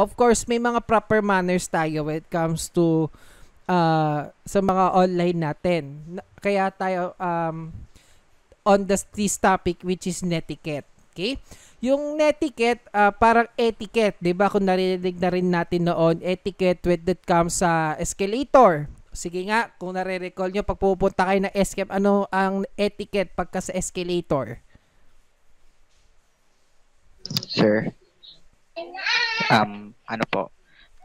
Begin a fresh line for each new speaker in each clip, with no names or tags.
of course, may mga proper manners tayo when it comes to uh, sa mga online natin. Kaya tayo um, on the, this topic which is netiquette. Okay? Yung netiquette, uh, parang etiquette, 'di ba? Kung narinig na rin natin noon, etiquette when it comes sa escalator. Sige nga, kung nare-recall nyo, pag pupunta kayo ng escape, ano ang etiquette pagka sa escalator?
Sir, um, ano po,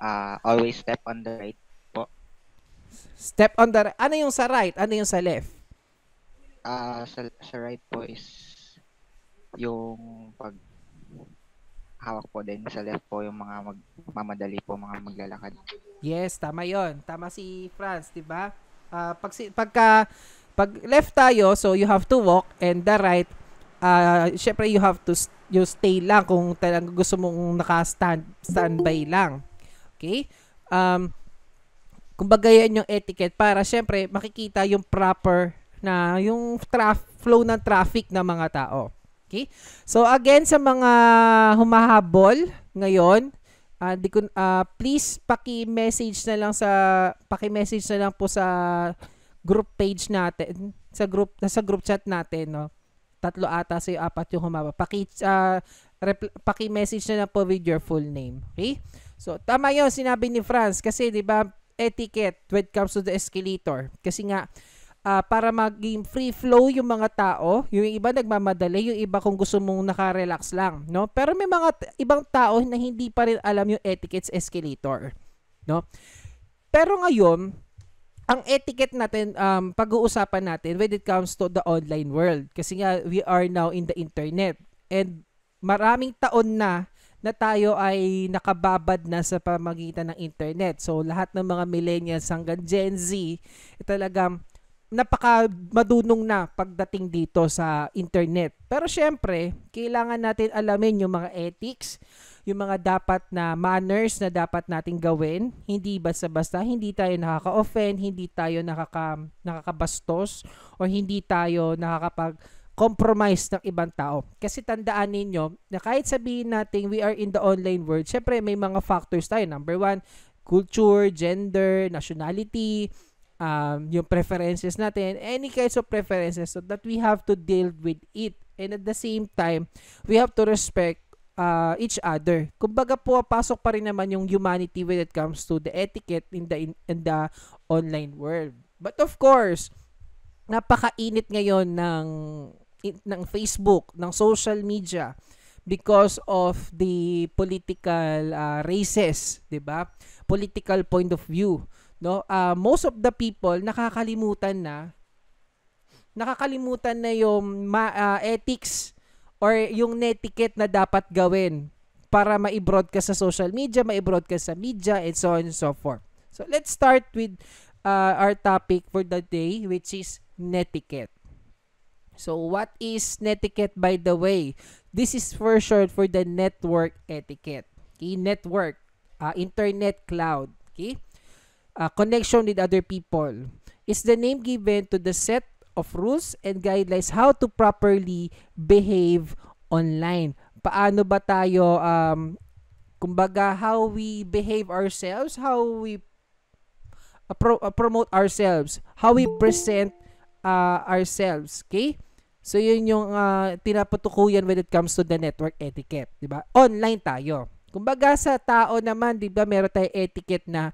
uh, always step on the right po.
Step on the right. Ano yung sa right? Ano yung sa left?
Uh, sa, sa right po is yung pag hawak po din sa left po yung mga magmamadali po mga maglalakad.
Yes, tama 'yon. Tama si Franz, 'di ba? Uh, pag pagka pag left tayo, so you have to walk and the right uh, syempre you have to you stay lang kung talagang gusto mong naka-stand standby lang. Okay? Um kumbaga yan yung etiquette para syempre makikita yung proper na yung traf- flow ng traffic ng mga tao. Okay? So again sa mga humahabol ngayon, uh, ko, uh, please paki-message na lang sa paki-message na lang po sa group page natin, sa group sa group chat natin, no. Tatlo ata sa apat yung humaba. Paki uh, repl- paki-message na lang po with your full name. Okay? So tama 'yon sinabi ni Franz kasi 'di ba etiquette when it comes to the escalator. Kasi nga uh, para maging free flow yung mga tao. Yung iba nagmamadali, yung iba kung gusto mong naka-relax lang, no? Pero may mga ibang tao na hindi pa rin alam yung etiquette escalator, no? Pero ngayon, ang etiquette natin, um, pag-uusapan natin when it comes to the online world. Kasi nga, we are now in the internet. And maraming taon na na tayo ay nakababad na sa pamagitan ng internet. So, lahat ng mga millennials hanggang Gen Z, eh, talagang napaka madunong na pagdating dito sa internet. Pero syempre, kailangan natin alamin yung mga ethics, yung mga dapat na manners na dapat nating gawin. Hindi basta-basta, hindi tayo nakaka-offend, hindi tayo nakaka, nakakabastos, o hindi tayo nakakapag compromise ng ibang tao. Kasi tandaan ninyo na kahit sabihin natin we are in the online world, syempre may mga factors tayo. Number one, culture, gender, nationality, um, yung preferences natin, any kinds of preferences so that we have to deal with it. And at the same time, we have to respect uh, each other. Kumbaga po, pasok pa rin naman yung humanity when it comes to the etiquette in the, in, in the online world. But of course, napakainit ngayon ng ng Facebook, ng social media because of the political uh, races, 'di ba? Political point of view no uh, most of the people nakakalimutan na nakakalimutan na yung ma, uh, ethics or yung netiquette na dapat gawin para ma-broadcast sa social media, ma-broadcast sa media, and so on and so forth. So, let's start with uh, our topic for the day, which is netiquette. So, what is netiquette, by the way? This is for short for the network etiquette. Okay, network, uh, internet cloud. Okay, uh, connection with other people is the name given to the set of rules and guidelines how to properly behave online. Paano ba tayo um kumbaga how we behave ourselves, how we uh, pro- uh, promote ourselves, how we present uh, ourselves, okay? So yun yung uh, tinapatukuyan when it comes to the network etiquette, 'di ba? Online tayo. Kumbaga sa tao naman, 'di ba, meron tayong etiquette na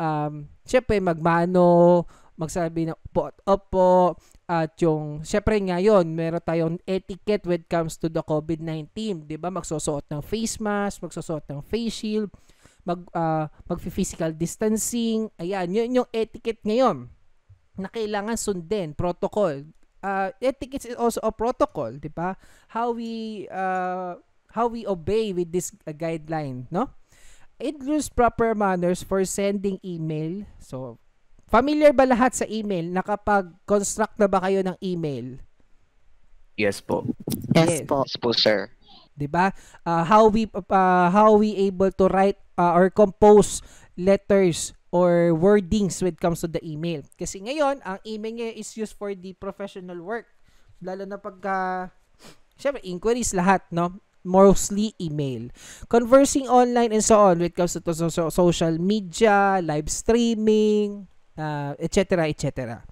um, syempre magmano, magsabi ng po at opo, at yung, syempre ngayon, meron tayong etiquette when it comes to the COVID-19, di ba? Magsusuot ng face mask, magsusuot ng face shield, mag, uh, mag-physical distancing, ayan, yun yung etiquette ngayon na kailangan sundin, protocol. Uh, etiquette is also a protocol, di ba? How we, uh, how we obey with this uh, guideline, no? includes proper manners for sending email. So, familiar ba lahat sa email? Nakapag-construct na ba kayo ng email?
Yes po.
Yes, yes po.
Yes po, sir.
'Di ba? Uh, how we uh, how we able to write uh, or compose letters or wordings when it comes to the email. Kasi ngayon, ang email niya is used for the professional work. Lalo na pagka, syempre, inquiries lahat, no? mostly email. Conversing online and so on when it comes to, to social media, live streaming, uh, etc. etc.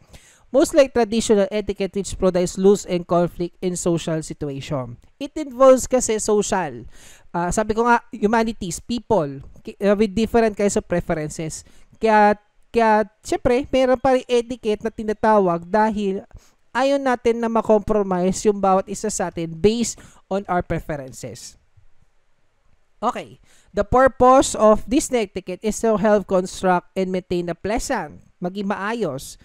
Most like traditional etiquette which provides loose and conflict in social situation. It involves kasi social. Uh, sabi ko nga, humanities, people, uh, with different kinds of preferences. Kaya, kaya syempre, meron pa rin etiquette na tinatawag dahil ayaw natin na makompromise yung bawat isa sa atin based on our preferences. Okay. The purpose of this etiquette is to help construct and maintain a pleasant, maging maayos,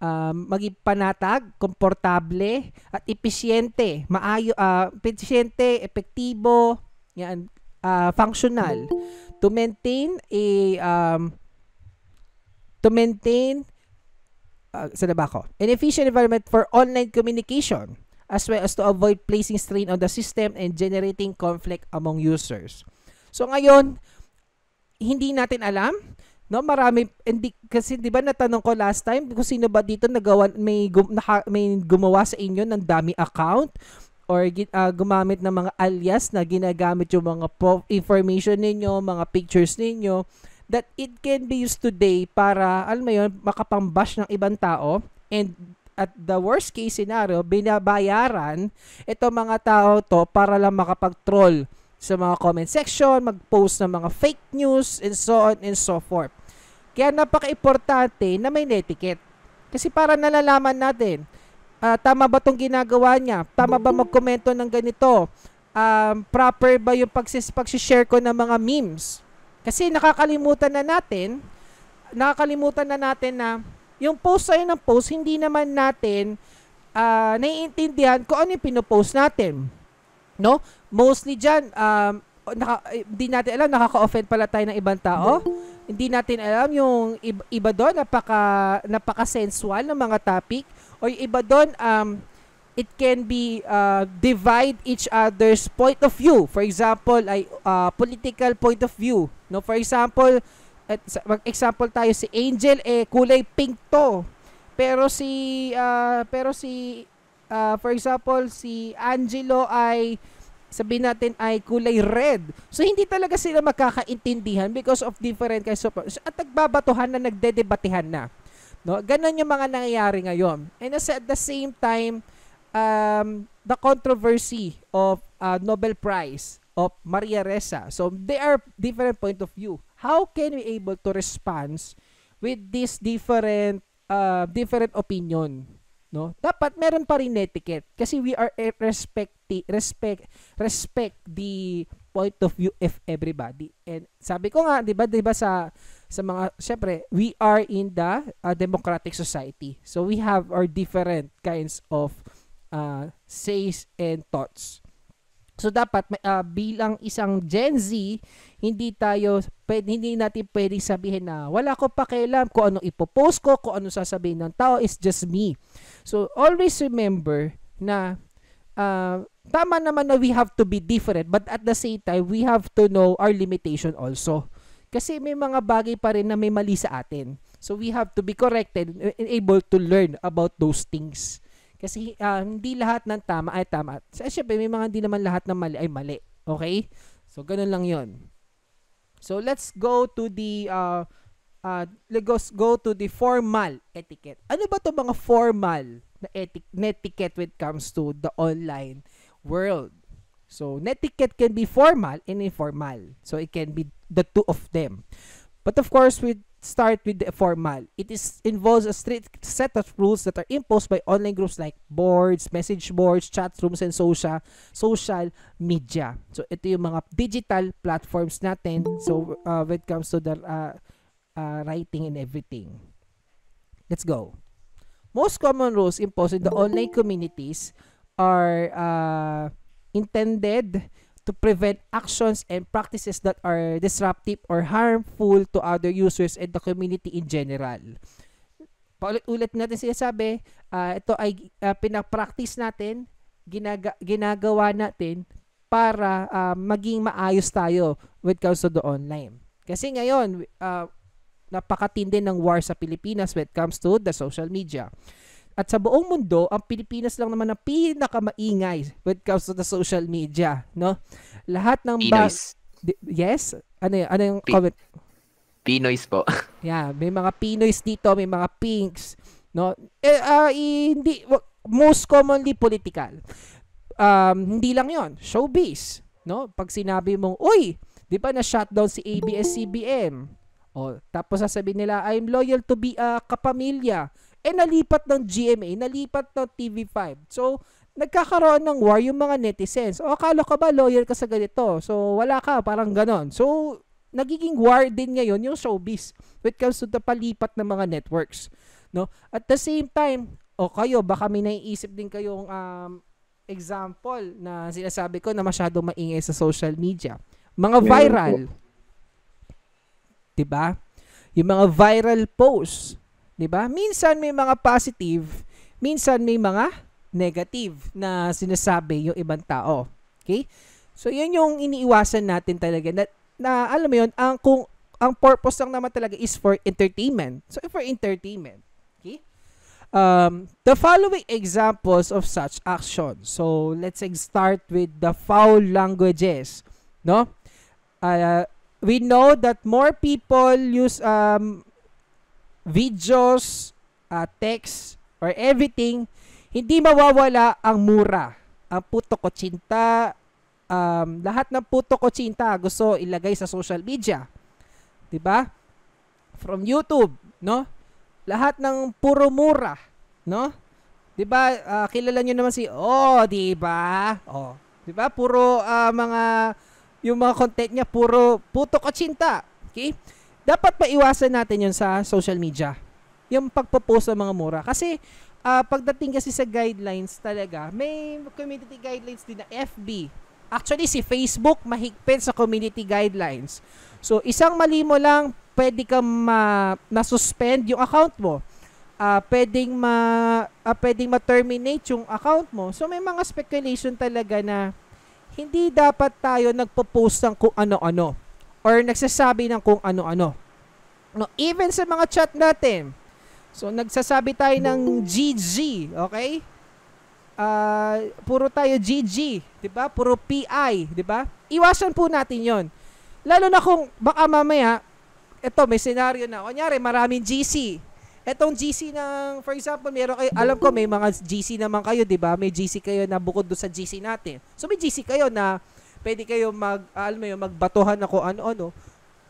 um, maging panatag, komportable, at episyente, maayo, uh, episyente, epektibo, yan, uh, functional. To maintain a, um, to maintain uh, saan ba ako? An efficient environment for online communication as well as to avoid placing strain on the system and generating conflict among users. So ngayon, hindi natin alam no marami hindi kasi 'di ba natanong ko last time kung sino ba dito nagawa may gum, naka, may gumawa sa inyo ng dami account? Or uh, gumamit ng mga alias na ginagamit yung mga information ninyo, mga pictures ninyo that it can be used today para, alam mo yun, makapambash ng ibang tao. And at the worst case scenario, binabayaran itong mga tao to para lang makapag-troll sa mga comment section, mag-post ng mga fake news, and so on and so forth. Kaya napaka-importante na may etiquette. Kasi para nalalaman natin, uh, tama ba tong ginagawa niya? Tama ba magkomento ng ganito? Um, proper ba yung pagsis pag-share ko ng mga memes? Kasi nakakalimutan na natin, nakakalimutan na natin na yung post sa'yo ng post, hindi naman natin uh, naiintindihan kung ano yung pinopost natin. No? Mostly dyan, um, naka, hindi natin alam, nakaka-offend pala tayo ng ibang tao. Hindi natin alam yung iba, iba doon, napaka, napaka-sensual ng mga topic. O yung iba doon, um, it can be uh, divide each other's point of view. For example, ay uh, political point of view. No, for example, at mag-example tayo si Angel eh kulay pink to. Pero si uh, pero si uh, for example si Angelo ay sabihin natin ay kulay red. So hindi talaga sila magkakaintindihan because of different kinds of at nagbabatuhan na nagdedebatehan na. No, ganun yung mga nangyayari ngayon. And at the same time, um, the controversy of uh, Nobel Prize of Maria Ressa. So they are different point of view. How can we able to respond with this different uh, different opinion? No? Dapat meron pa rin etiquette kasi we are respect respect respect the point of view of everybody. And sabi ko nga, 'di ba, 'di ba sa sa mga syempre, we are in the uh, democratic society. So we have our different kinds of uh, says and thoughts. So dapat uh, bilang isang Gen Z, hindi tayo pwede, hindi natin pwedeng sabihin na wala ko pakialam kung ano ipopost ko, kung ano sasabihin ng tao, is just me. So always remember na uh, tama naman na we have to be different but at the same time we have to know our limitation also. Kasi may mga bagay pa rin na may mali sa atin. So we have to be corrected and able to learn about those things. Kasi uh, hindi lahat ng tama ay tama. So, syempre, may mga hindi naman lahat ng mali ay mali. Okay? So, ganun lang yon. So, let's go to the uh, uh, let's go to the formal etiquette. Ano ba to mga formal na eti- etiquette when it comes to the online world? So, netiquette can be formal and informal. So, it can be the two of them. But of course, with start with the formal. It is involves a strict set of rules that are imposed by online groups like boards, message boards, chat rooms, and social social media. So ito yung mga digital platforms natin. So uh, when it comes to the uh, uh, writing and everything. Let's go. Most common rules imposed in the online communities are uh, intended to prevent actions and practices that are disruptive or harmful to other users and the community in general. Paulit-ulit natin sinasabi, uh, ito ay uh, pinapractice natin, ginaga- ginagawa natin para uh, maging maayos tayo when it comes to the online. Kasi ngayon, uh, napakatindi ng war sa Pilipinas when it comes to the social media. At sa buong mundo, ang Pilipinas lang naman ang pinakamaingay when it comes to the social media, no? Lahat ng ba- yes? Ano yun? Ano yung
Pi-
comment?
Pinoys po.
Yeah, may mga Pinoys dito, may mga Pinks, no? Eh, i- hindi, most commonly political. Um, hindi lang yon showbiz, no? Pag sinabi mong, uy, di ba na-shutdown si ABS-CBN? O, tapos sasabihin nila, I'm loyal to be a kapamilya. Eh, nalipat ng GMA, nalipat ng TV5. So, nagkakaroon ng war yung mga netizens. O, akala ka ba loyal ka sa ganito? So, wala ka, parang ganon. So, nagiging war din ngayon yung showbiz when it comes to the palipat ng mga networks. No? At the same time, o kayo, baka may naiisip din kayong um, example na sinasabi ko na masyado maingay sa social media. Mga viral. 'Di ba? Yung mga viral posts, 'di ba? Minsan may mga positive, minsan may mga negative na sinasabi yung ibang tao. Okay? So, yun yung iniiwasan natin talaga na, na alam mo yun, ang kung ang purpose lang naman talaga is for entertainment. So, for entertainment. Okay? Um, the following examples of such action. So, let's start with the foul languages. No? Uh, we know that more people use um, videos, uh, text, or everything, hindi mawawala ang mura. Ang puto kotsinta, um, lahat ng puto kotsinta gusto ilagay sa social media. 'Di ba? From YouTube, no? Lahat ng puro mura, no? 'Di ba? Ah, kilala niyo naman si Oh, 'di ba? Oh, 'di ba? Puro ah, mga yung mga content niya puro puto kotsinta. Okay? Dapat maiwasan natin 'yon sa social media. Yung pagpo-post ng mga mura kasi ah, pagdating kasi sa guidelines talaga, may community guidelines din na FB. Actually, si Facebook mahigpit sa community guidelines. So, isang mali mo lang, pwede kang ma, na-suspend yung account mo. Ah, pwedeng ma ah, pwedeng ma-terminate yung account mo. So, may mga speculation talaga na hindi dapat tayo nagpo-post ng kung ano-ano or nagsasabi ng kung ano-ano. No, even sa mga chat natin, So, nagsasabi tayo ng GG, okay? Ah, puro tayo GG, 'di ba? Puro PI, 'di ba? Iwasan po natin 'yon. Lalo na kung baka mamaya eto may senaryo na. Kunyari, maraming GC. Etong GC ng, for example, meron kayo, alam ko may mga GC naman kayo, 'di ba? May GC kayo na bukod do sa GC natin. So may GC kayo na pwede kayo mag alam mo yun, magbatuhan na ano-ano.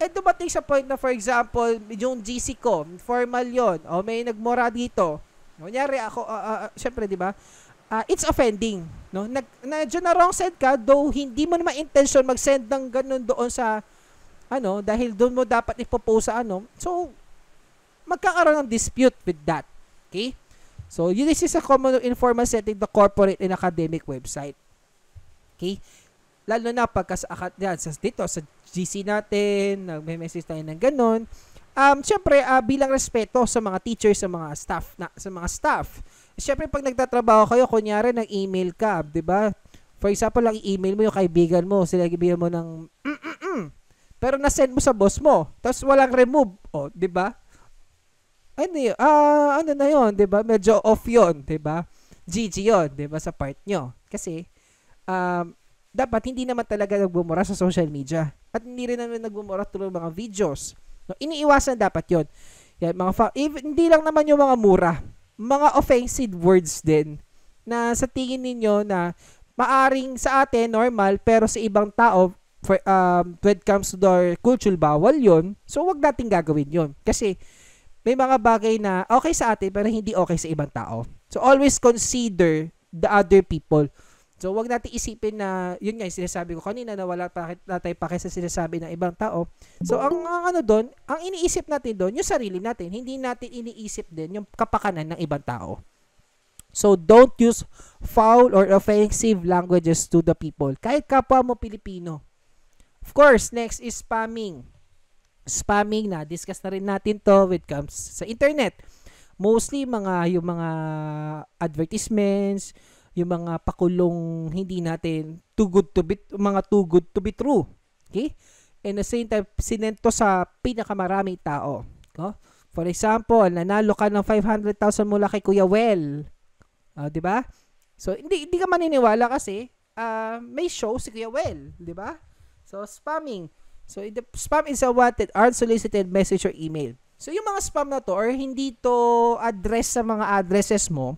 Eh dumating sa point na for example, yung GC ko, formal 'yon. O may nagmora dito. Kunyari ako, uh, uh, syempre 'di ba? Ah, it's offending, no? Nag medyo na wrong send ka though hindi mo naman intention mag-send ng ganun doon sa ano dahil doon mo dapat ipopost sa ano. So magkakaroon ng dispute with that. Okay? So, this is a common informal setting the corporate and academic website. Okay? Lalo na pagka sa, yan, sa dito, sa GC natin, nagme-message tayo ng ganun. Um, syempre, ah, bilang respeto sa mga teachers, sa mga staff, na, sa mga staff. Syempre, pag nagtatrabaho kayo, kunyari, nag-email ka, di ba? For example, lang i-email mo yung kaibigan mo, sila bigyan mo ng mm-mm-mm. Pero na-send mo sa boss mo, tapos walang remove. O, di ba? Ano yun, ah, ano na yun, 'di ba? Medyo off 'yon, 'di ba? GG 'yon, 'di ba sa part nyo. Kasi um dapat hindi naman talaga nagbumura sa social media at hindi rin naman nagbumura through mga videos. No, iniiwasan dapat 'yon. Yan, mga fa- even, hindi lang naman yung mga mura, mga offensive words din na sa tingin ninyo na maaring sa atin normal pero sa ibang tao for, um, when it comes to their cultural bawal yon so wag nating gagawin yon kasi may mga bagay na okay sa atin pero hindi okay sa ibang tao. So always consider the other people. So wag natin isipin na yun nga yung sinasabi ko kanina na wala pa tayo pa sa sinasabi ng ibang tao. So ang, ang ano doon, ang iniisip natin doon yung sarili natin, hindi natin iniisip din yung kapakanan ng ibang tao. So don't use foul or offensive languages to the people. Kahit kapwa mo Pilipino. Of course, next is spamming spamming na discuss na rin natin to with comes sa internet mostly mga yung mga advertisements yung mga pakulong hindi natin too good to be mga too good to be true okay and the same time sinento sa pinakamaraming tao no? For example, nanalo ka ng 500,000 mula kay Kuya Well. Uh, 'di ba? So hindi hindi ka maniniwala kasi uh, may show si Kuya Well, 'di ba? So spamming. So the spam is a wanted unsolicited message or email. So yung mga spam na to or hindi to address sa mga addresses mo,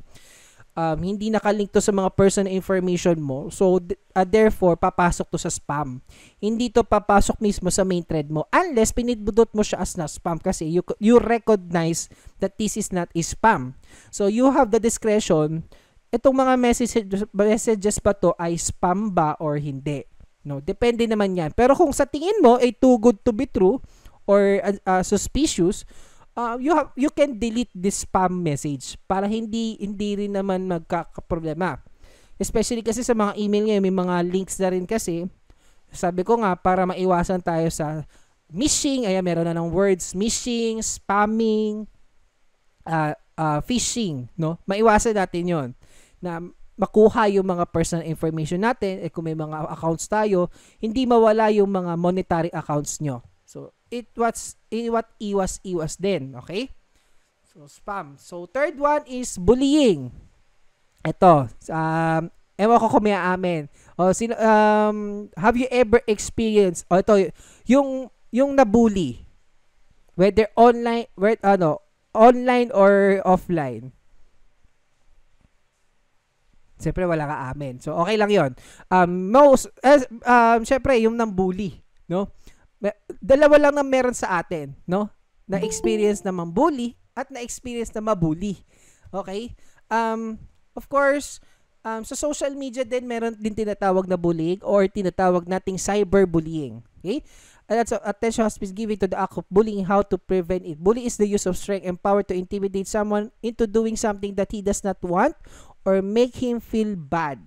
um, hindi nakalink to sa mga personal information mo. So, uh, therefore, papasok to sa spam. Hindi to papasok mismo sa main thread mo unless pinidbudot mo siya as na spam kasi you, you recognize that this is not a spam. So, you have the discretion itong mga messages, messages ba to ay spam ba or hindi. No, depende naman 'yan. Pero kung sa tingin mo ay too good to be true or uh, uh, suspicious, uh, you have you can delete this spam message para hindi hindi rin naman magkakaproblema. Especially kasi sa mga email ngayon may mga links na rin kasi. Sabi ko nga para maiwasan tayo sa mishing, ayan meron na ng words mishing, spamming, uh, uh, phishing, no? Maiwasan natin 'yon na makuha yung mga personal information natin, eh kung may mga accounts tayo, hindi mawala yung mga monetary accounts nyo. So, it was, it what iwas iwas din, okay? So, spam. So, third one is bullying. Ito, um, ewan ko kung may amin. O, sino, um, have you ever experienced, o ito, yung, yung nabully, whether online, whether, ano, online or offline, Siyempre, wala ka amin. So, okay lang yon Um, most, uh, um, siyempre, yung nang bully, no? Dalawa lang na meron sa atin, no? Na experience na mambully at na experience na mabully. Okay? Um, of course, um, sa social media din, meron din tinatawag na bullying or tinatawag nating cyberbullying. Okay? And that's attention has been given to the act of bullying, how to prevent it. Bullying is the use of strength and power to intimidate someone into doing something that he does not want or make him feel bad.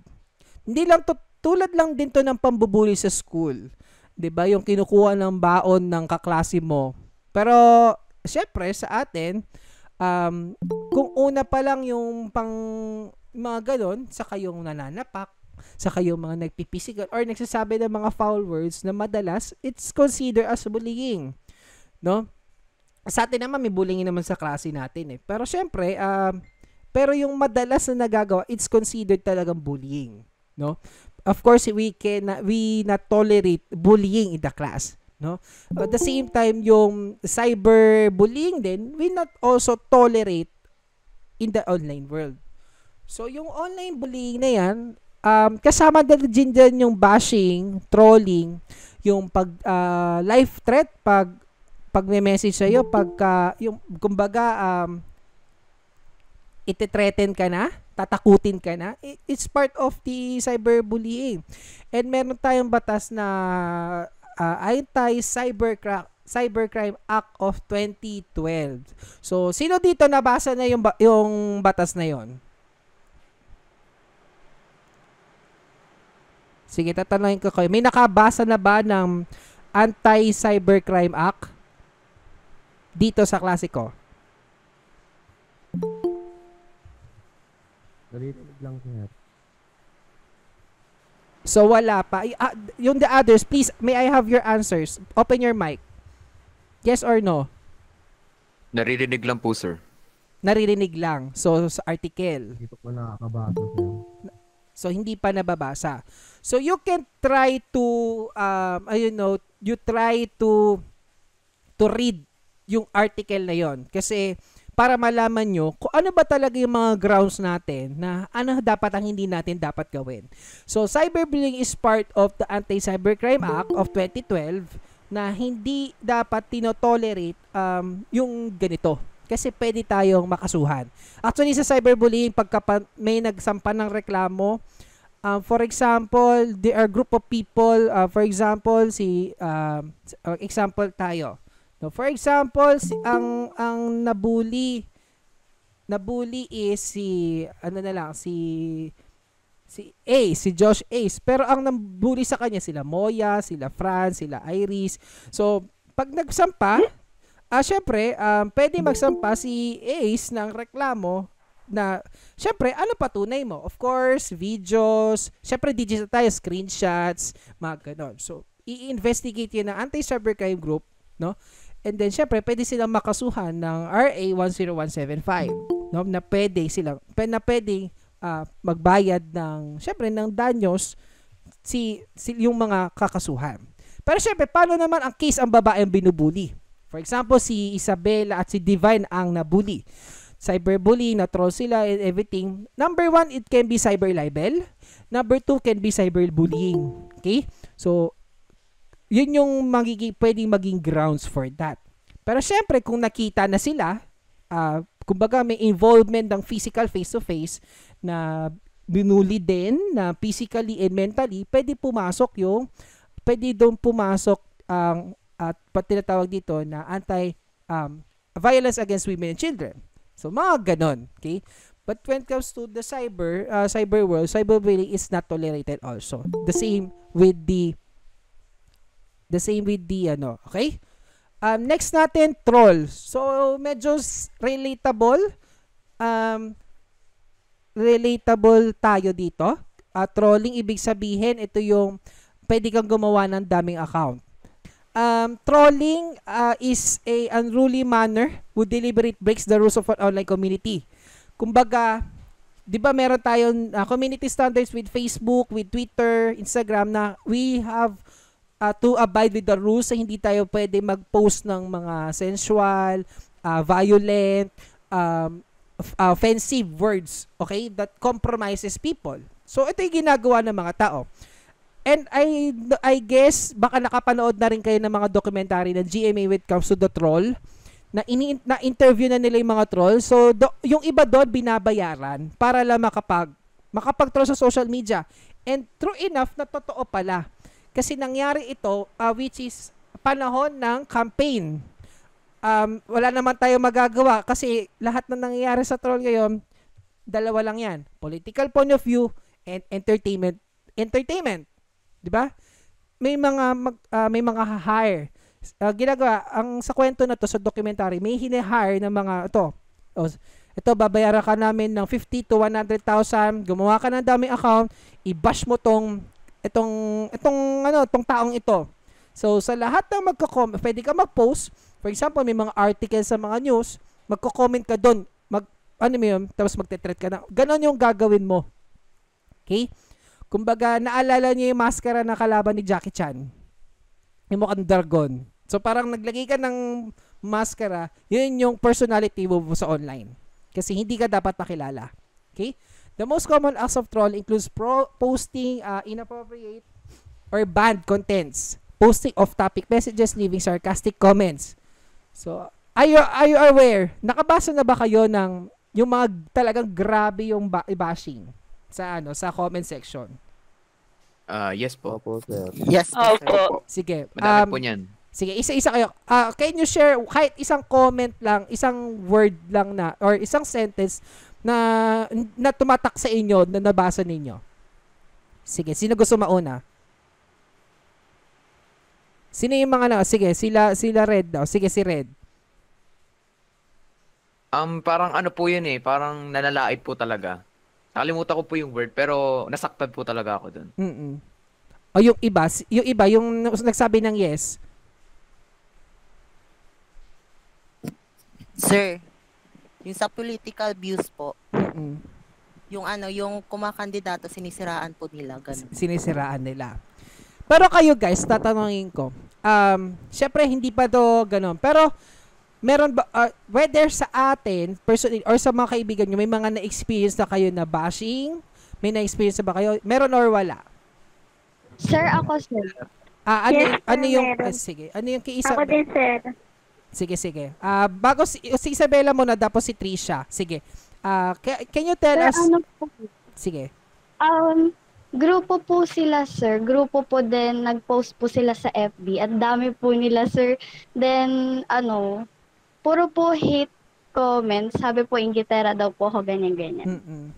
Hindi lang to, tulad lang din to ng pambubuli sa school. 'Di ba? Yung kinukuha ng baon ng kaklase mo. Pero syempre sa atin um, kung una pa lang yung pang mga galon, sa kayong nananapak, sa kayong mga nagpipisigal or nagsasabi ng mga foul words na madalas it's considered as bullying. No? Sa atin naman may bullying naman sa klase natin eh. Pero syempre, uh, pero yung madalas na nagagawa, it's considered talagang bullying, no? Of course, we can we not tolerate bullying in the class, no? At the same time, yung cyber bullying din, we not also tolerate in the online world. So, yung online bullying na yan, um, kasama din dyan yung bashing, trolling, yung pag uh, life threat, pag pag may message sa iyo, pagka yung kumbaga um, ite-threaten ka na, tatakutin ka na, it's part of the cyberbullying. And meron tayong batas na uh, Anti-Cybercrime Cybercrime Act of 2012. So, sino dito nabasa na yung, yung batas na yon? Sige, tatanungin ko kayo. May nakabasa na ba ng Anti-Cybercrime Act dito sa klase ko?
Narinig lang sir.
So wala pa. Uh, yung the others, please, may I have your answers? Open your mic. Yes or no?
Naririnig lang po, sir.
Naririnig lang. So, sa article.
Hindi pa nakakabasa, sir.
So, hindi pa nababasa. So, you can try to, um, you know, you try to, to read yung article na yon Kasi, para malaman nyo kung ano ba talaga yung mga grounds natin na ano dapat ang hindi natin dapat gawin. So, cyberbullying is part of the Anti-Cybercrime Act of 2012 na hindi dapat tinotolerate um, yung ganito. Kasi pwede tayong makasuhan. Actually, sa cyberbullying, pagka may nagsampa ng reklamo, um, for example, there are group of people, uh, for example, si, uh, example tayo, No, for example, si, ang ang nabully nabully is si ano na lang si si Ace, si Josh Ace. Pero ang nabully sa kanya sila Moya, sila Fran, sila Iris. So, pag nagsampa, ah syempre, um, pwede magsampa si Ace ng reklamo na syempre ano patunay mo? Of course, videos, syempre digital tayo, screenshots, mga ganon. So, i-investigate yun ng anti-cybercrime group, no? And then, syempre, pwede silang makasuhan ng RA 10175. No? Na pwede silang, na pwede ah, magbayad ng, syempre, ng danyos si, si yung mga kakasuhan. Pero syempre, paano naman ang case ang babaeng binubuli? For example, si Isabella at si Divine ang nabully. Cyberbullying, na-troll sila and everything. Number one, it can be cyber libel. Number two, can be cyberbullying. Okay? So, yun yung magiging, pwedeng maging grounds for that. Pero syempre, kung nakita na sila, ah, kumbaga may involvement ng physical face-to-face na binuli din na physically and mentally, pwede pumasok yung, pwede doon pumasok ang, at pat tinatawag dito na anti, um, violence against women and children. So, mga ganon. Okay? But when it comes to the cyber, uh, cyber world, cyberbullying is not tolerated also. The same with the the same with the ano, okay? Um, next natin, troll. So, medyo relatable. Um, relatable tayo dito. Uh, trolling, ibig sabihin, ito yung pwede kang gumawa ng daming account. Um, trolling uh, is a unruly manner who deliberate breaks the rules of an online community. Kumbaga, 'di ba meron tayong uh, community standards with Facebook, with Twitter, Instagram na we have uh, to abide with the rules sa hindi tayo pwede mag-post ng mga sensual, uh, violent, um, uh, offensive words, okay, that compromises people. So ito yung ginagawa ng mga tao. And I I guess baka nakapanood na rin kayo ng mga documentary ng GMA when it comes to the troll na ini na interview na nila yung mga troll. So do, yung iba doon binabayaran para lang makapag makapag-troll sa social media. And true enough na totoo pala. Kasi nangyari ito uh, which is panahon ng campaign. Um, wala naman tayo magagawa kasi lahat na nangyayari sa troll ngayon, dalawa lang yan. Political point of view and entertainment entertainment. 'Di ba? May mga mag, ah, may mga hire. Uh, ginagawa ang sa kwento na to sa documentary, may hine-hire ng mga ito. Oh, ito babayaran ka namin ng 50 to 100,000, gumawa ka ng daming account, i-bash mo tong itong itong ano, tong taong ito. So sa lahat ng magko-comment, pwede ka mag-post. For example, may mga articles sa mga news, magko-comment ka doon. Mag ano mo yun, tapos magte-thread ka na. Ganon yung gagawin mo. Okay? Kumbaga, naalala niyo yung maskara na kalaban ni Jackie Chan. Yung mukhang dragon. So, parang naglagay ka ng maskara, yun yung personality mo sa online. Kasi hindi ka dapat makilala. Okay? The most common acts of troll includes pro- posting uh, inappropriate or banned contents, posting off-topic messages, leaving sarcastic comments. So, are you, are you aware? Nakabasa na ba kayo ng yung mga talagang grabe yung ba- bashing sa ano sa comment section?
Ah, yes po.
Opo, sir.
Yes, po, sir.
Opo.
Sige.
Madami
um,
po niyan.
Sige, isa-isa kayo. Ah, can you share kahit isang comment lang, isang word lang na or isang sentence na na tumatak sa inyo na nabasa ninyo? Sige, sino gusto mauna? Sino yung mga na? Sige, sila sila Red daw. Sige, si Red.
Um, parang ano po yun eh, parang nanalait po talaga. Nakalimutan ko po yung word, pero nasaktan po talaga ako dun.
Mm. O yung iba, yung iba yung nagsabi ng yes.
Sir, yung sa political views po,
Mm.
yung ano, yung kumakandidato, sinisiraan po nila, ganun.
sinisiraan nila. Pero kayo guys, tatanungin ko. Um, syempre hindi pa to ganun. Pero meron ba uh, whether sa atin personally or sa mga kaibigan nyo may mga na-experience na kayo na bashing? May na-experience na ba kayo? Meron or wala?
Sir, ako sir.
Ah, ano,
Yes, sir,
ano yung
meron.
ah, sige, ano yung kay Isa?
Ako din sir.
Sige, sige. Ah, bago si, si Isabella muna tapos si Trisha. Sige. Ah, ca- can you tell
Sir,
us
ano po?
Sige.
Um, grupo po sila sir. Grupo po din, nag-post po sila sa FB. At dami po nila sir. Then, ano, puro po hate comments. Sabi po, ingitera daw po ako, ganyan-ganyan.
Mm.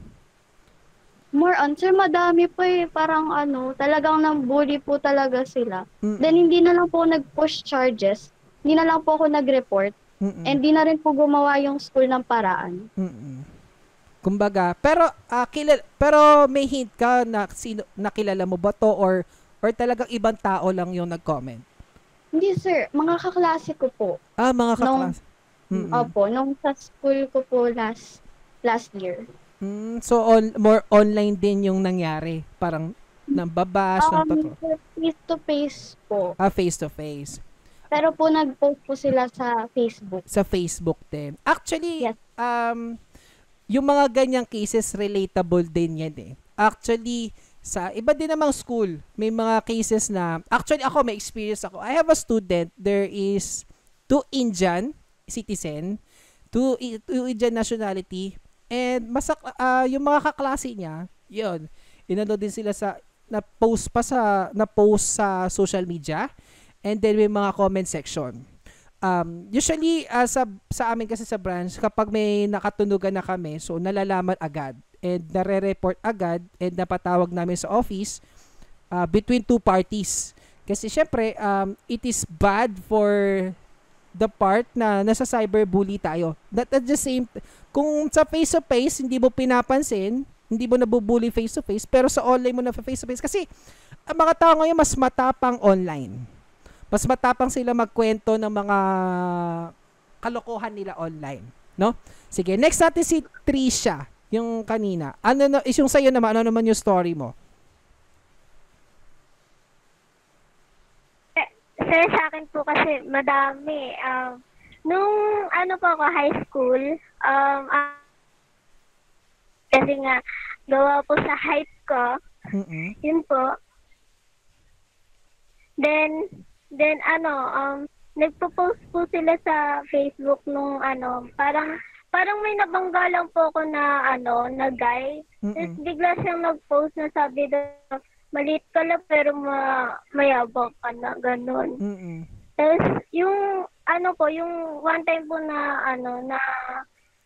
More on, sir, madami po eh. Parang ano, talagang nang-bully po talaga sila.
Mm.
Then, hindi na lang po nag-push charges. Hindi na lang po ako nag-report.
Mm.
And di na rin po gumawa yung school ng paraan.
Mm. Kumbaga, pero ah, kilala, pero may hint ka na sino nakilala mo ba to or or talagang ibang tao lang yung nag-comment.
Hindi sir, mga kaklase ko po.
Ah, mga
Nung-
kaklas. Mm-mm.
Opo, nung sa school ko po last last year.
Mm, so on, more online din yung nangyari. Parang nambabash,
Um,
um,
face to face po.
ah, face to face.
Pero po nag-post po sila sa Facebook.
Sa Facebook din. Actually,
Yes.
um, yung mga ganyang cases relatable din yan eh. Actually, sa iba din namang school, may mga cases na, actually ako may experience ako. I have a student, there is two Indian citizen, two, two Indian nationality, and masak, ah, yung mga kaklase niya, yun, inano din sila sa, na post pa sa, na post sa social media, and then may mga comment section. Um, usually uh, sa sa amin kasi sa branch kapag may nakatunugan na kami so nalalaman agad and nare-report agad and napatawag namin sa office uh, between two parties. Kasi syempre um, it is bad for the part na nasa cyberbully tayo. That at the same kung sa face to face hindi mo pinapansin hindi mo nabubully face to face pero sa online mo na face to face kasi ang mga tao ngayon mas matapang online mas matapang sila magkwento ng mga kalokohan nila online, no? Sige, next natin si Trisha, yung kanina. Ano no, is yung sa'yo naman, ano naman yung story mo?
Sir, sa akin po kasi madami. Um, nung ano po ako, high school, um, ah, kasi nga, gawa po sa height ko,
Mm-mm.
yun po. Then, then ano, um, nagpo-post po sila sa Facebook nung ano, parang, parang may nabangga lang po ako na ano, na guy. Tapos
Mm-mm.
bigla siyang nag-post na sabi daw, maliit ka lang pero ma mayabang ka na, ganun.
Mm-mm.
Tapos, yung, ano po, yung one time po na, ano, na,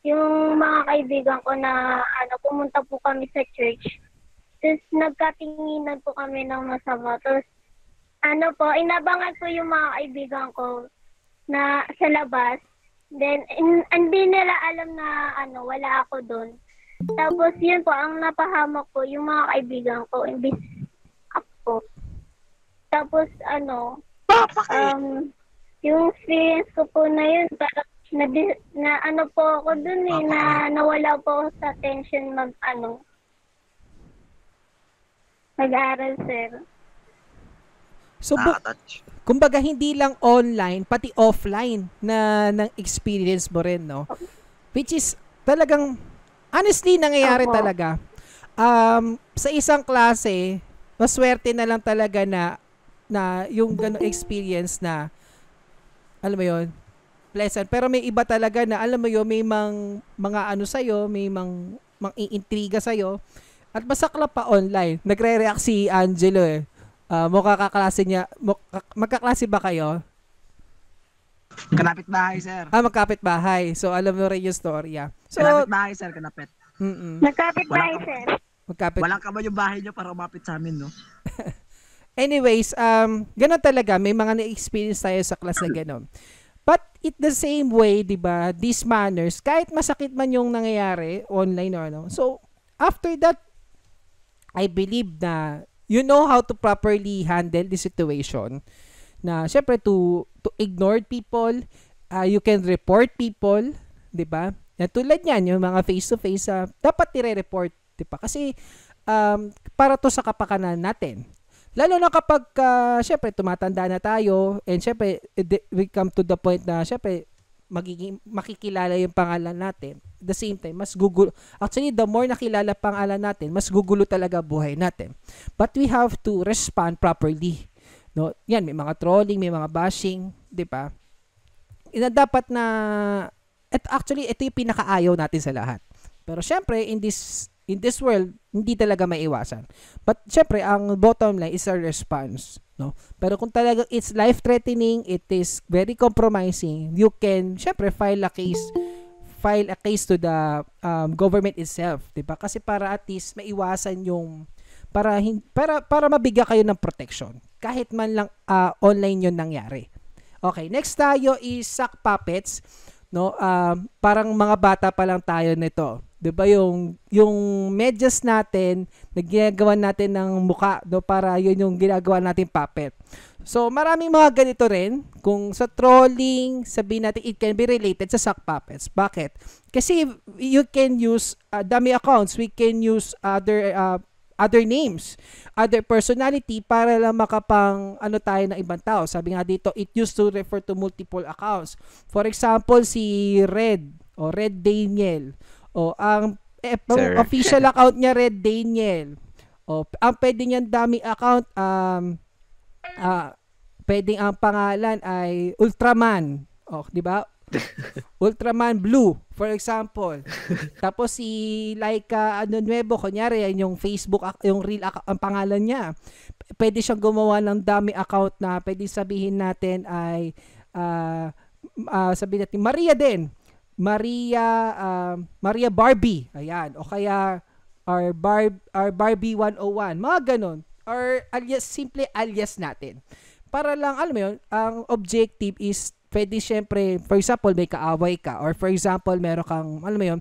yung mga kaibigan ko na, ano, pumunta po kami sa church. Tapos, nagkatinginan po kami ng masama. Tapos, ano po, inabangan ko yung mga kaibigan ko na sa labas. Then, in, hindi nila alam na, ano, wala ako doon. Tapos, yun po, ang napahamak ko, yung mga kaibigan ko, imbis ako. Tapos, ano, um, yung experience ko po na yun, parang na, na ano po ako dun eh, na nawala po ako sa tension mag, ano, mag-aral, sir.
So, bu- kumbaga hindi lang online, pati offline na ng experience mo rin, no? Which is talagang honestly nangyayari
Opo.
talaga. Um, sa isang klase, maswerte na lang talaga na na yung ganong experience na alam mo yon pleasant. Pero may iba talaga na alam mo yun, may mang, mga ano sa'yo, may mang, mang iintriga sa'yo. At masaklap pa online. Nagre-react si Angelo eh. Ah, mukha kaklase niya. Mukha, magkaklase ba kayo?
Kanapit bahay, sir.
Ah, magkapit bahay. So, alam mo rin yung storya. So,
Kanapit bahay, sir. Kanapit.
mm
Nagkapit
Wala
tayo,
ka-
sir.
magkapit.
Walang kamay yung bahay nyo para umapit sa amin, no?
Anyways, um, ganun talaga. May mga na-experience tayo sa class na ganun. But it the same way, di ba, these manners, kahit masakit man yung nangyayari online or ano. So, after that, I believe na you know how to properly handle the situation. Na, syempre, to, to ignore people, uh, you can report people, di ba? Na tulad niyan, yung mga face-to-face, ah, dapat nire-report, di ba? Kasi, um, para to sa kapakanan natin. Lalo na kapag, uh, syempre, tumatanda na tayo, and syempre, ed- we come to the point na, syempre, magiging, makikilala yung pangalan natin. At the same time, mas gugulo. Actually, the more nakilala pangalan natin, mas gugulo talaga buhay natin. But we have to respond properly. No? Yan, may mga trolling, may mga bashing, di ba? Ina dapat na, at actually, ito yung pinakaayaw natin sa lahat. Pero syempre, in this in this world, hindi talaga maiwasan. But syempre, ang bottom line is our response, no? Pero kung talaga it's life-threatening, it is very compromising, you can syempre file a case file a case to the um, government itself, 'di ba? Kasi para at least maiwasan yung para para para mabigyan kayo ng protection kahit man lang ah, online 'yon nangyari. Okay, next tayo is sock puppets, no? Um, parang mga bata pa lang tayo nito. 'Di ba yung yung medyas natin, naggagawa natin ng muka, no, para 'yun yung ginagawa natin puppet. So, maraming mga ganito rin. Kung sa trolling, sabihin natin, it can be related sa sock puppets. Bakit? Kasi you can use uh, dummy accounts. We can use other uh, other names, other personality para lang makapang ano tayo ng ibang tao. Sabi nga dito, it used to refer to multiple accounts. For example, si Red o Red Daniel o ang eh,
Sir.
official account niya Red Daniel. O ang pwede niyang dummy account um ah pwedeng ang pangalan ay Ultraman. Oh, di ba? Ultraman Blue, for example. Tapos si Laika ano nuevo, kunyari yan yung Facebook, ac- yung real account, ang pangalan niya. Pwede siyang gumawa ng dummy account na pwede sabihin natin ay ah ah, sabihin natin Maria din. Maria ah, Maria Barbie. Ayan. O kaya or Bar or Barbie 101. Mga ganun. Or alias simple alias natin. Para lang alam mo yun, ang objective is pwede syempre, for example, may kaaway ka or for example, meron kang alam mo yun,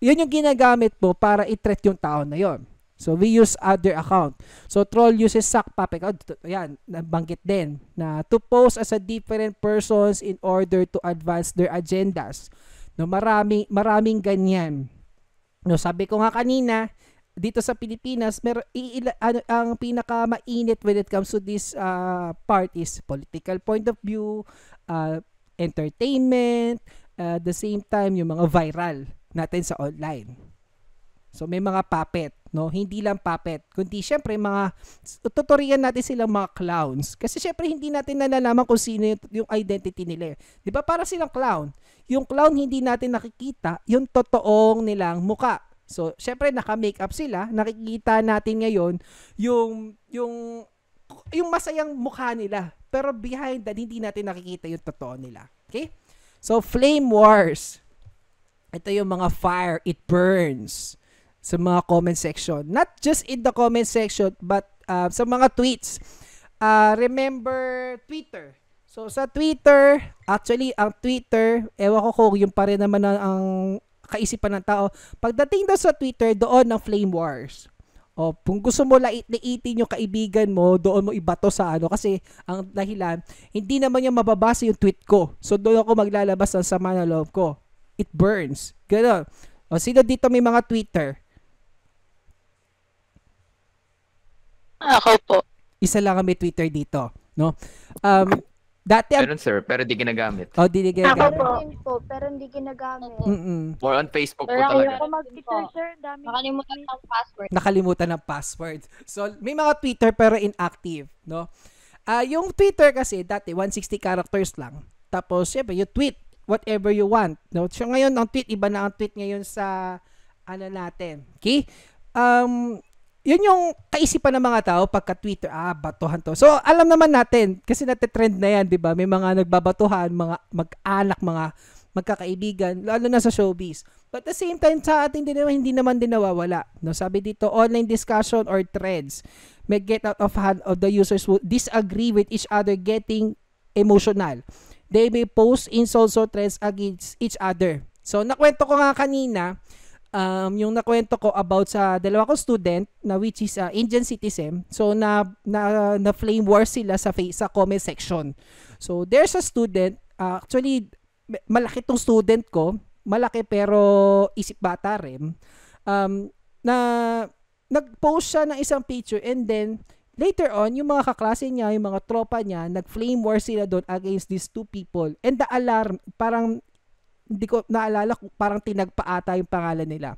yun yung ginagamit mo para i-threat yung tao na yun. So, we use other account. So, troll uses sock puppet. Oh, yan, nabanggit din na to pose as a different persons in order to advance their agendas. No, marami, maraming ganyan. No, sabi ko nga kanina, dito sa Pilipinas, mer iila, ano, ang pinaka mainit when it comes to this uh, part is political point of view, uh, entertainment, uh, the same time yung mga viral natin sa online. So may mga puppet, no? Hindi lang puppet, kundi syempre mga tutorian natin silang mga clowns. Kasi syempre hindi natin nalalaman kung sino yung, identity nila. eh. 'Di ba? Para silang clown. Yung clown hindi natin nakikita yung totoong nilang muka. So, syempre naka-makeup sila, nakikita natin ngayon yung yung yung masayang mukha nila. Pero behind that, hindi natin nakikita yung totoo nila. Okay? So, Flame Wars. Ito yung mga fire, it burns sa mga comment section. Not just in the comment section, but uh, sa mga tweets. Uh, remember Twitter. So, sa Twitter, actually, ang Twitter, ewan ko kung yung pa rin naman ang, ang kaisipan ng tao. Pagdating daw sa Twitter, doon ng Flame Wars. O, kung gusto mo lait-laitin yung kaibigan mo, doon mo ibato sa ano. Kasi, ang dahilan, hindi naman niya mababasa yung tweet ko. So, doon ako maglalabas ng sama na loob ko. It burns. Ganon. O, sino dito may mga Twitter?
Ako po.
Isa lang ang may Twitter dito. No? Um, dati ang...
Meron sir, pero di ginagamit.
Oh, di di
Ako
ginagamit.
po.
Din po, pero hindi ginagamit.
Mm-mm.
More on Facebook po
Pero
talaga.
ako
mag-Twitter, sir. Dami.
Nakalimutan ng password.
nakalimutan ng password. So, may mga Twitter pero inactive, no? Ah, yung Twitter kasi dati 160 characters lang. Tapos syempre, you tweet whatever you want, no? So ngayon ang tweet iba na ang tweet ngayon sa ano natin. Okay? Um yun yung kaisipan ng mga tao pagka Twitter, ah, batuhan to. So, alam naman natin, kasi nate-trend na yan, di ba? May mga nagbabatuhan, mga mag-anak, mga magkakaibigan, lalo na sa showbiz. But at the same time, sa ating din naman, hindi naman din nawawala. No, sabi dito, online discussion or threads may get out of hand of the users who disagree with each other getting emotional. They may post insults or threats against each other. So, nakwento ko nga kanina, um, yung nakwento ko about sa dalawa kong student na which is uh, Indian citizen. So na na, na flame war sila sa face sa comment section. So there's a student uh, actually malaki tong student ko, malaki pero isip bata rin. Um, na nag-post siya ng isang picture and then later on, yung mga kaklase niya, yung mga tropa niya, nag-flame war sila doon against these two people. And the alarm, parang hindi ko naalala kung parang tinagpa ata yung pangalan nila.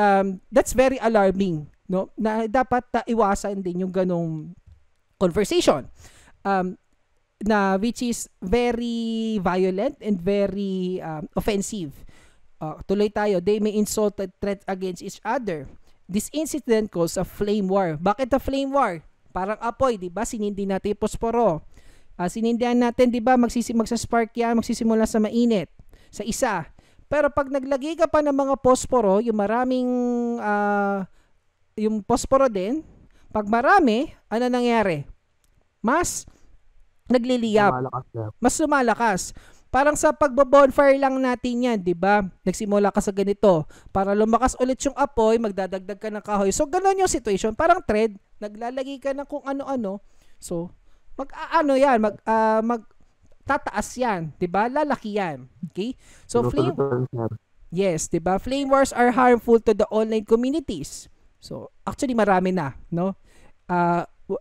Um, that's very alarming, no? Na dapat na iwasan din yung ganong conversation. Um, na which is very violent and very um, offensive. Uh, tuloy tayo, they may insult and threat against each other. This incident caused a flame war. Bakit a flame war? Parang apoy, di ba? Sinindi natin yung posporo. Uh, sinindihan natin, di ba? Magsisi, magsaspark yan, magsisimula sa mainit sa isa. Pero pag naglagay ka pa ng mga posporo, yung maraming ah, yung posporo din, pag marami, ano nangyari? Mas nagliliyap,
Malakas na.
mas lumalakas. Parang sa pagbo-bonfire lang natin yan, di ba? Nagsimula ka sa ganito. Para lumakas ulit yung apoy, magdadagdag ka ng kahoy. So, ganun yung situation. Parang thread, naglalagay ka ng kung ano-ano. So, mag ano yan, mag ah, mag tataas yan, 'di ba? Lalaki yan. Okay? So flame Yes, 'di ba? Flame wars are harmful to the online communities. So, actually marami na, no? Ah, uh,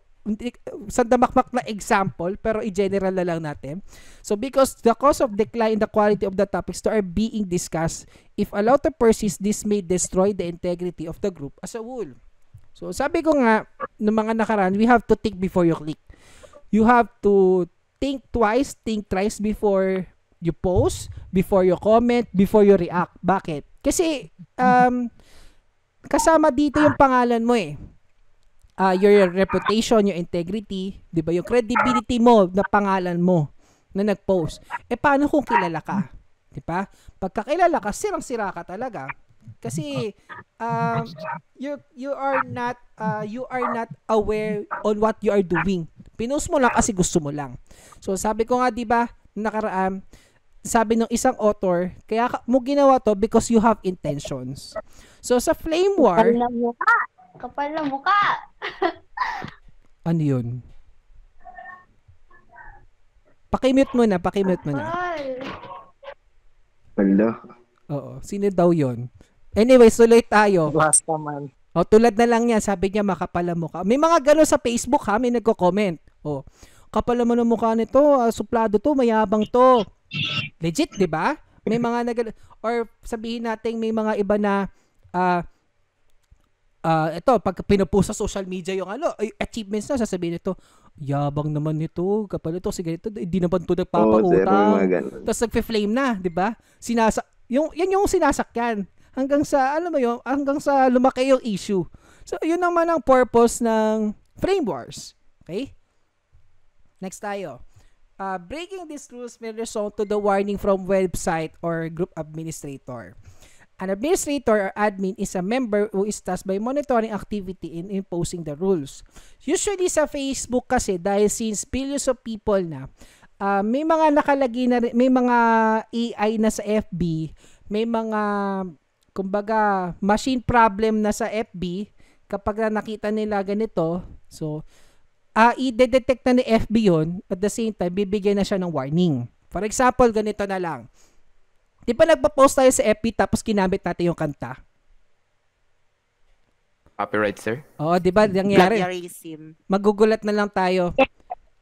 sandamakmak na example pero i-general na lang natin. So because the cause of decline in the quality of the topics that are being discussed, if allowed to persist, this may destroy the integrity of the group as a whole. So sabi ko nga, ng mga nakaraan, we have to think before you click. You have to think twice, think thrice before you post, before you comment, before you react. Bakit? Kasi um, kasama dito yung pangalan mo eh uh, your reputation, your integrity, 'di ba? Yung credibility mo na pangalan mo na nag-post. Eh paano kung kilala ka? 'Di ba? Pagkakilala ka, sirang-sira ka talaga. Kasi um, you you are not uh, you are not aware on what you are doing. Pinost mo lang kasi gusto mo lang. So sabi ko nga 'di ba, nakaraan sabi ng isang author, kaya mo ginawa to because you have intentions. So sa flame war,
Kapal na mukha. Kapal na mukha.
ano yun? Pakimute mo na, pakimute mo na.
Hello.
Oo, sino daw yon? Anyway, tuloy tayo.
Basta man.
O, tulad na lang yan, sabi niya makapala mukha. May mga gano'n sa Facebook ha, may nagko-comment. O, kapal naman ang mukha nito, uh, suplado to, mayabang to. Legit, di ba? May mga nag or sabihin natin may mga iba na uh, uh, ito, pag pinupost sa social media yung ano, achievements na, sasabihin nito, yabang naman nito, kapal ito, sige ito, hindi naman ito nagpapautang.
Oh,
Tapos nagfe-flame na, di ba? Sinasa yung, yan yung sinasakyan. Hanggang sa, ano mo yun, hanggang sa lumaki yung issue. So, yun naman ang purpose ng frame wars. Okay? Next tayo. Uh, breaking these rules may result to the warning from website or group administrator. An administrator or admin is a member who is tasked by monitoring activity and imposing the rules. Usually sa Facebook kasi dahil since billions of people na, uh, may mga nakalagay na may mga AI na sa FB, may mga kumbaga machine problem na sa FB kapag na nakita nila ganito. So uh, i-detect na ni FB yon at the same time bibigyan na siya ng warning. For example, ganito na lang. Di ba nagpa-post tayo sa FB tapos ginamit natin yung kanta?
Copyright, sir?
Oo, di ba? Nangyari. Magugulat na lang tayo.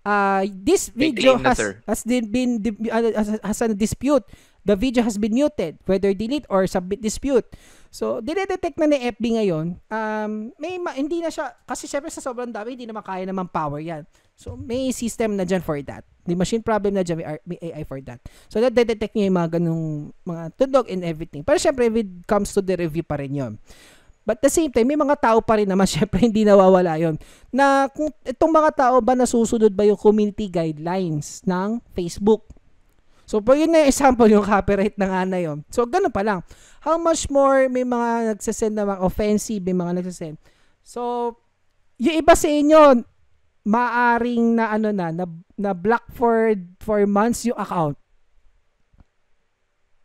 Uh, this video has, has been, been uh, has, has a dispute. The video has been muted, whether delete or submit dispute. So, dinedetect na ni FB ngayon. Um, may ma- hindi na siya, kasi syempre sa sobrang dami, hindi naman kaya naman power yan. So, may system na dyan for that. May machine problem na dyan, may, may AI for that. So, that detect niya yung mga ganung mga tundog and everything. Pero syempre, if it comes to the review pa rin yun. But the same time, may mga tao pa rin naman, syempre hindi nawawala yon na kung itong mga tao ba nasusunod ba yung community guidelines ng Facebook. So, po yun na yung example yung copyright na nga na yun. So, ganun pa lang. How much more may mga nagsasend na mga offensive, may mga nagsasend. So, yung iba sa inyo, maaring na ano na, na, na block for, for months yung account.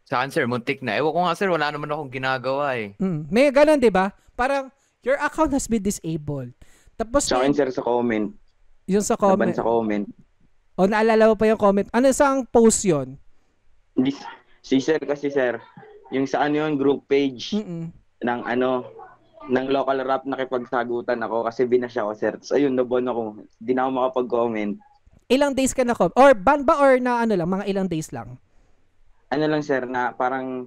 Sa akin, sir, muntik na. Ewan ko nga, sir, wala naman akong ginagawa eh.
Mm. May ganun, di ba? Parang, your account has been disabled. Tapos,
Sa akin, sir, sa comment.
yung sa comment.
Laban sa comment.
O, naalala mo pa yung comment. Ano sa post yon
si sir kasi, sir, yung sa ano yun, group page
Mm-mm.
ng ano, ng local rap nakipagsagutan ako kasi binasya ko, sir. So, ayun, nabon ako. Hindi na ako makapag-comment.
Ilang days ka na com? Or ban ba or na ano lang, mga ilang days lang?
Ano lang, sir, na parang,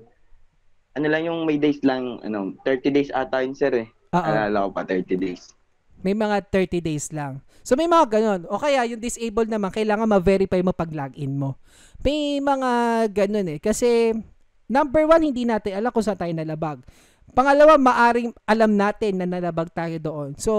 ano lang yung may days lang, ano, 30 days ata yun, sir, eh.
Oo.
Alala ko pa, 30 days.
May mga 30 days lang. So may mga ganun. O kaya yung disabled naman, kailangan ma-verify mo pag login mo. May mga ganun eh. Kasi number one, hindi natin alam kung saan tayo nalabag. Pangalawa, maaring alam natin na nalabag tayo doon. So,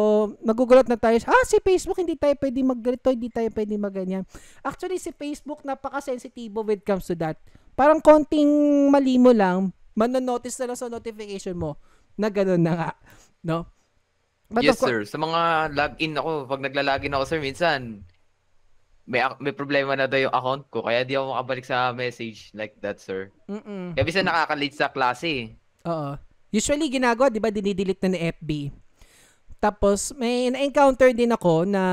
magugulat na tayo, ah, si Facebook, hindi tayo pwede magganito, hindi tayo pwede magganyan. Actually, si Facebook, napaka-sensitibo when it comes to that. Parang konting mali mo lang, manonotice na lang sa notification mo na ganun na nga. No? But
yes, sir. Sa mga login ako, pag nagla-login ako, sir, minsan, may, may problema na daw yung account ko, kaya di ako makabalik sa message like that, sir.
Mm-mm.
Kaya minsan nakaka-late sa klase. eh.
Oo. Usually ginagawa, 'di ba, dinidelete na ni FB. Tapos may na-encounter din ako na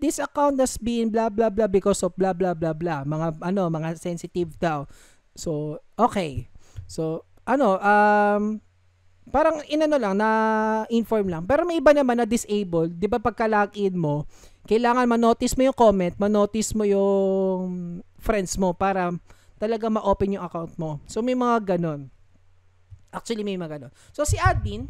this account has been blah blah blah because of blah blah blah blah mga ano mga sensitive daw so okay so ano um parang inano lang na inform lang pero may iba naman na disabled 'di ba pagka login mo kailangan ma-notice mo yung comment ma-notice mo yung friends mo para talaga ma-open yung account mo so may mga ganon actually may mga ganon so si admin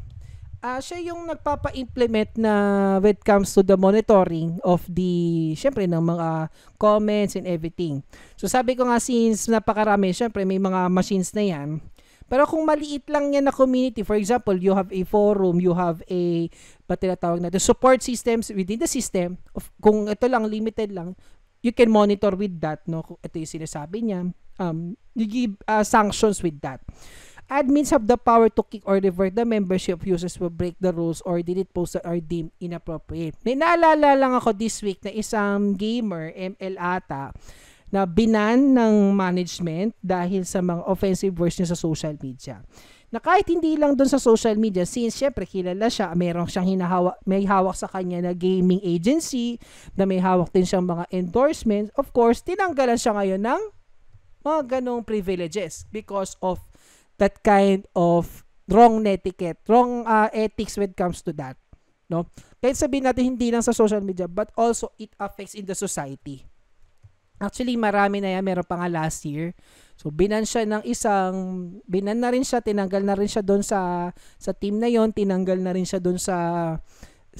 ah siya yung nagpapa-implement na when it comes to the monitoring of the syempre ng mga comments and everything. So sabi ko nga since napakarami, syempre may mga machines na 'yan. Pero kung maliit lang yan na community, for example, you have a forum, you have a ba tinatawag natin, support systems within the system, of, kung ito lang, limited lang, you can monitor with that, no? Ito yung sinasabi niya, um, you give uh, sanctions with that. Admins have the power to kick or revert the membership of users who break the rules or delete posts that are deemed inappropriate. May naalala lang ako this week na isang gamer, ML ata, na binan ng management dahil sa mga offensive words niya sa social media. Na kahit hindi lang doon sa social media, since syempre kilala siya, mayroon siyang hinahawa, may hawak sa kanya na gaming agency, na may hawak din siyang mga endorsements, of course, tinanggalan siya ngayon ng mga ganong privileges because of that kind of wrong etiquette, wrong uh, ethics when it comes to that. No? Kahit sabihin natin hindi lang sa social media, but also it affects in the society. Actually, marami na yan. Meron pa nga last year. So, binan siya ng isang, binan na rin siya, tinanggal na rin siya doon sa, sa team na yon tinanggal na rin siya doon sa,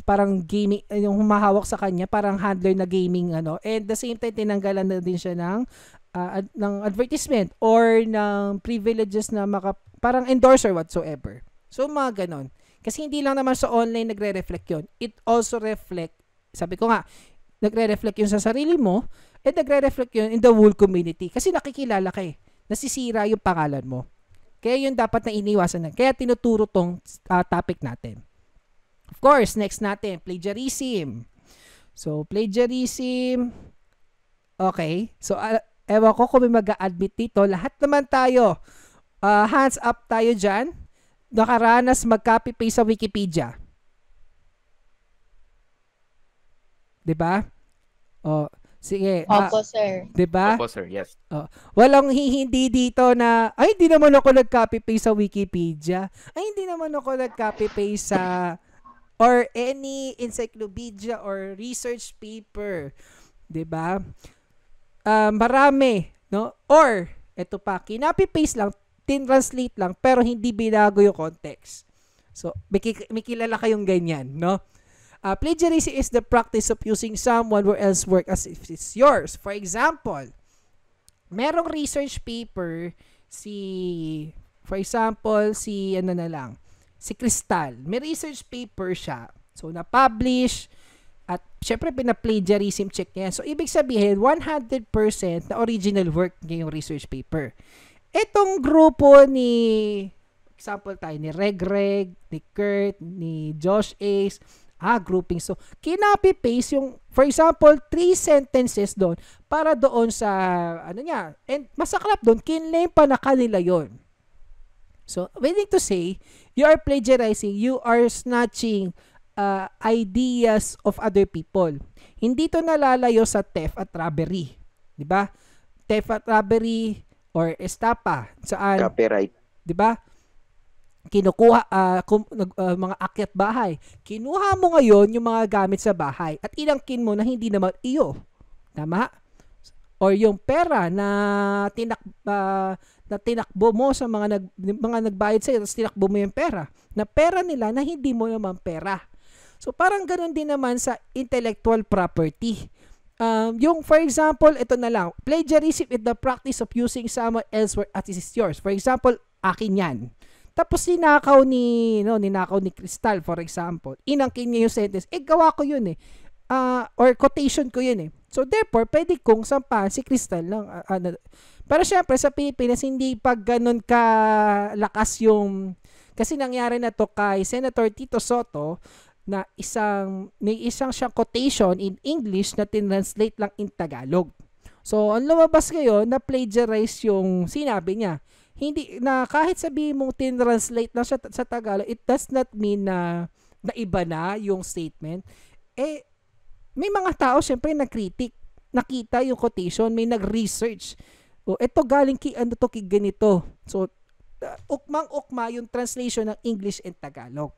parang gaming, yung humahawak sa kanya, parang handler na gaming, ano. And the same time, tinanggalan na din siya ng, uh, ad, ng advertisement or ng privileges na maka, parang endorser whatsoever. So, mga ganon. Kasi hindi lang naman sa online nagre-reflect yon It also reflect, sabi ko nga, nagre-reflect yun sa sarili mo, at nagre-reflect yun in the whole community. Kasi nakikilala ka eh. Nasisira yung pangalan mo. Kaya yun dapat na iniwasan. Kaya tinuturo tong uh, topic natin. Of course, next natin, plagiarism. So, plagiarism, okay. So, uh, ewan ko kung may mag-admit dito. Lahat naman tayo, uh, hands up tayo dyan, nakaranas mag-copy-paste sa Wikipedia. 'Di ba? Oh, sige.
Opo,
ah,
sir.
'Di ba?
Opo, sir. Yes.
Oh, walang hindi dito na ay hindi naman ako nag-copy-paste sa Wikipedia. Ay hindi naman ako nag-copy-paste sa or any encyclopedia or research paper. 'Di ba? Uh, marami, no? Or eto pa, kinapi-paste lang, tin-translate lang pero hindi binago yung context. So, may, may kilala kayong ganyan, no? Uh, plagiarism is the practice of using someone else work as if it's yours. For example, merong research paper si for example si ano na lang si Crystal. May research paper siya. So na-publish at syempre pina-plagiarism check niya. So ibig sabihin 100% na original work niya yung research paper. Etong grupo ni example tayo ni Reg Reg ni Kurt ni Josh Ace ah, grouping. So, kinopy-paste yung, for example, three sentences doon para doon sa, ano niya, and masaklap doon, kinlame pa na kanila yon So, meaning to say, you are plagiarizing, you are snatching uh, ideas of other people. Hindi to nalalayo sa theft at robbery. Di ba? Theft at robbery or estapa. Saan?
Copyright.
Di ba? Kinukuha uh, uh, mga akyat bahay. Kinuha mo ngayon yung mga gamit sa bahay at ilangkin mo na hindi naman iyo. Tama? Or yung pera na tinak uh, na tinakbo mo sa mga nag mga nagbayad sa iyo, tapos tinakbo mo yung pera. Na pera nila na hindi mo naman pera. So parang ganoon din naman sa intellectual property. Um, yung for example, ito na lang, plagiarism is the practice of using someone else's work as is yours. For example, akin yan tapos ninakaw ni, no, ninakaw ni Crystal, for example. Inangkin niya yung sentence. Eh, gawa ko yun eh. Uh, or quotation ko yun eh. So, therefore, pwede kong sampahan si Crystal lang. Uh, uh, pero syempre, sa Pilipinas, hindi pa ganun kalakas yung... Kasi nangyari na to kay Senator Tito Soto na isang, may isang siyang quotation in English na tinranslate lang in Tagalog. So, ang lumabas ngayon na plagiarize yung sinabi niya hindi na kahit sabihin mong tin-translate lang siya sa Tagalog, it does not mean na na iba na yung statement. Eh may mga tao syempre nag-critic, nakita yung quotation, may nag-research. O eto galing kay ano to kay ganito. So uh, ukmang-ukma yung translation ng English and Tagalog.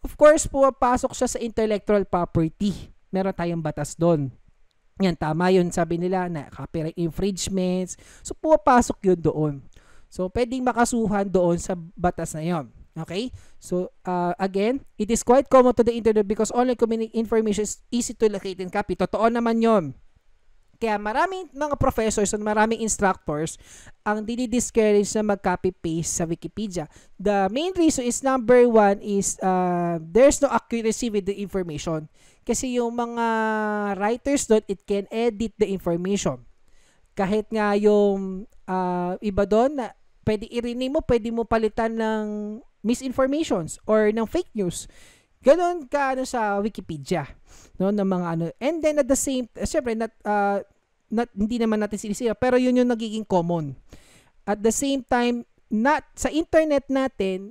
Of course, pumapasok siya sa intellectual property. Meron tayong batas doon. Yan, tama yun. Sabi nila na copyright infringements. So, pumapasok yun doon. So, pwedeng makasuhan doon sa batas na yon. Okay? So, uh, again, it is quite common to the internet because online information is easy to locate and copy. Totoo naman yon. Kaya maraming mga professors at maraming instructors ang dini-discourage na mag-copy-paste sa Wikipedia. The main reason is number one is uh, there's no accuracy with the information. Kasi yung mga writers doon, it can edit the information. Kahit nga yung uh, iba doon, na pwede i-rename mo, pwede mo palitan ng misinformations or ng fake news. Ganon ka ano sa Wikipedia, no, ng mga ano. And then at the same, uh, syempre not, uh, not hindi naman natin sinisira, pero yun yung nagiging common. At the same time, not sa internet natin,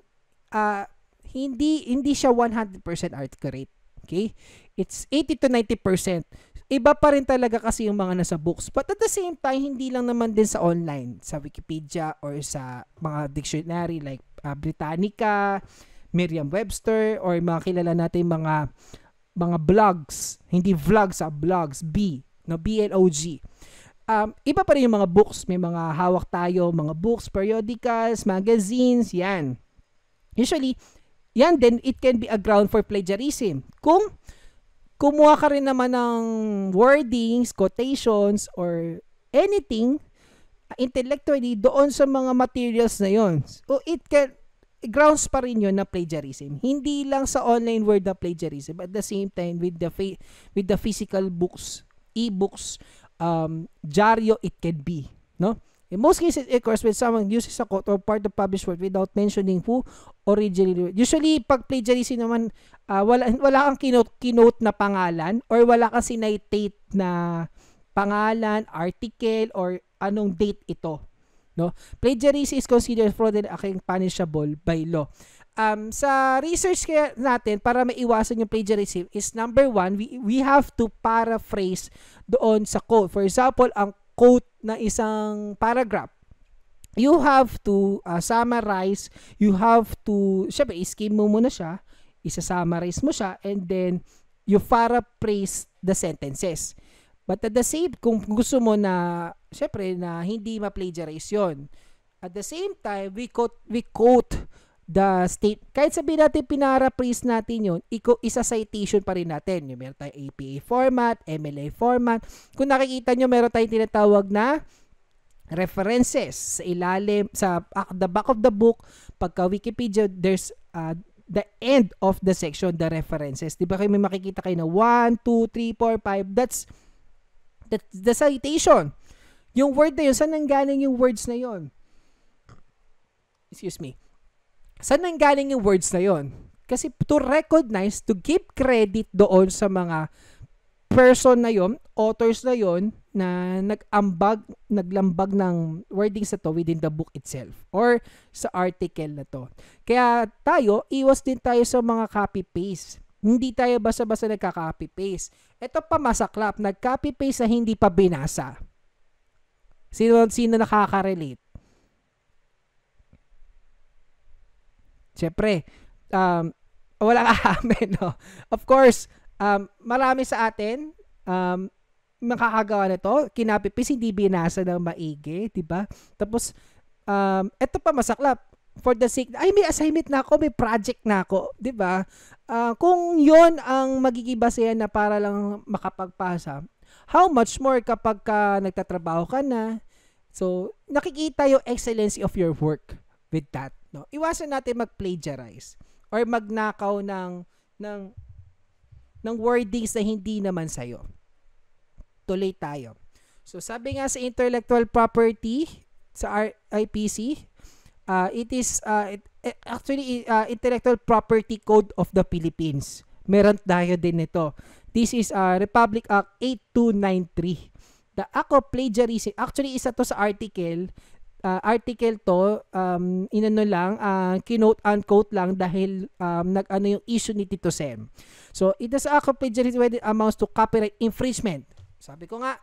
uh, hindi hindi siya 100% accurate. Okay? It's 80 to 90%. Iba pa rin talaga kasi yung mga nasa books. But at the same time, hindi lang naman din sa online, sa Wikipedia or sa mga dictionary like uh, Britannica, Merriam-Webster or mga kilala natin mga mga blogs, hindi vlogs sa blogs, B, no B-L-O-G. Um, iba pa rin yung mga books, may mga hawak tayo, mga books, periodicals, magazines, yan. Usually, yan then it can be a ground for plagiarism. Kung kumuha ka rin naman ng wordings, quotations, or anything intellectually doon sa mga materials na yon. So it can grounds pa rin yun na plagiarism. Hindi lang sa online word na plagiarism, but at the same time with the with the physical books, e-books, um, dyaryo it can be, no? In most cases, of course, when someone uses a quote or part of published work without mentioning who originally Usually, pag plagiarism naman, uh, wala, wala kang kinote, kinote na pangalan or wala kang sinitate na pangalan, article, or anong date ito. No? Plagiarism is considered fraud and aking punishable by law. Um, sa research kaya natin para maiwasan yung plagiarism is number one, we, we have to paraphrase doon sa quote. For example, ang quote na isang paragraph, you have to uh, summarize, you have to, syempre, skim mo muna siya, isa-summarize mo siya, and then you paraphrase the sentences. But at the same, kung gusto mo na, syempre, na hindi ma-plagiarize yun. At the same time, we quote, we quote the state, kahit sabihin natin pinaraphrase natin yun, iko, isa citation pa rin natin. Yung meron tayong APA format, MLA format. Kung nakikita nyo, meron tayong tinatawag na references sa ilalim, sa uh, the back of the book, pagka Wikipedia, there's uh, the end of the section, the references. Di ba kayo may makikita kayo na 1, 2, 3, 4, 5, that's the, the citation. Yung word na yun, saan nanggaling yung words na yun? Excuse me. Saan nanggaling yung words na yun? Kasi to recognize, to give credit doon sa mga person na yon, authors na yon na nag-ambag, naglambag ng wordings na to within the book itself or sa article na to. Kaya tayo, iwas din tayo sa mga copy-paste. Hindi tayo basta-basta nagka-copy-paste. Ito pa masaklap, nag-copy-paste na hindi pa binasa. Sino, sino nakaka-relate? Siyempre, um, wala ka amin, no? Of course, um, marami sa atin, um, makakagawa nito, kinapipis, hindi binasa ng maigi, di ba? Tapos, um, eto pa masaklap, for the sake, ay may assignment na ako, may project na ako, di ba? Uh, kung yon ang magiging basehan na para lang makapagpasa, how much more kapag ka nagtatrabaho ka na, so, nakikita yung excellency of your work with that. No? Iwasan natin mag-plagiarize or magnakaw ng ng ng wordings na hindi naman sa'yo. Tuloy tayo. So sabi nga sa intellectual property sa IPC, uh, it is uh, it, actually uh, intellectual property code of the Philippines. Meron tayo din nito. This is uh, Republic Act 8293. The act of plagiarism, actually isa to sa article ah, article to, um, inano lang, uh, kinote unquote lang dahil um, nag-ano yung issue ni Tito Sem. So, it is a plagiarism when it amounts to copyright infringement. Sabi ko nga,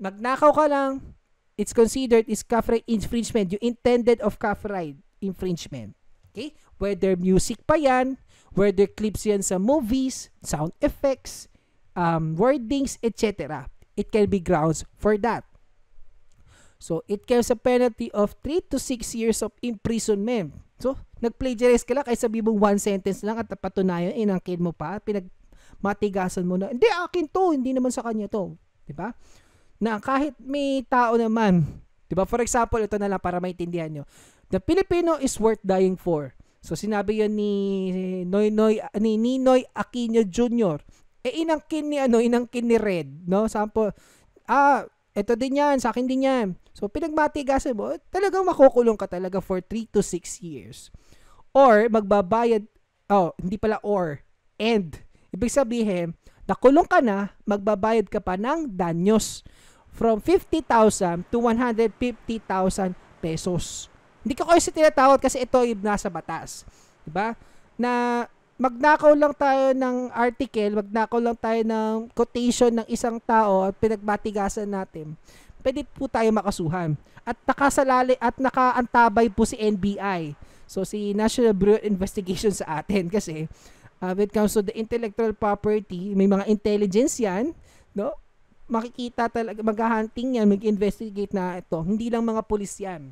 magnakaw ka lang, it's considered is copyright infringement. You intended of copyright infringement. Okay? Whether music pa yan, whether clips yan sa movies, sound effects, um, wordings, etc. It can be grounds for that. So, it carries a penalty of 3 to 6 years of imprisonment. So, nag-plagiarize ka lang kaysa sabi mong one sentence lang at patunayan, inangkin mo pa, pinagmatigasan mo na, hindi, akin to, hindi naman sa kanya to. ba? Na kahit may tao naman, ba? For example, ito na lang para maintindihan nyo. The Filipino is worth dying for. So sinabi 'yon ni Noy Noy ni Ninoy Aquino Jr. Eh inangkin ni ano, inangkin ni Red, no? Sample ah, ito din 'yan, sa akin din 'yan. So pinagmatigasan mo, talagang makukulong ka talaga for 3 to 6 years. Or magbabayad oh, hindi pala or and ibig sabihin, nakulong ka na, magbabayad ka pa ng danyos from 50,000 to 150,000 pesos. Hindi ko kayo sa tinatawag kasi ito ay nasa batas. 'Di ba? Na magnakaw lang tayo ng article, magnakaw lang tayo ng quotation ng isang tao at pinagbatigasan natin pwede po tayo makasuhan. At nakasalali at nakaantabay po si NBI. So si National Bureau of Investigation sa atin kasi uh, when it comes to the intellectual property, may mga intelligence yan, no? Makikita talaga, mag-hunting yan, mag-investigate na ito. Hindi lang mga pulis yan.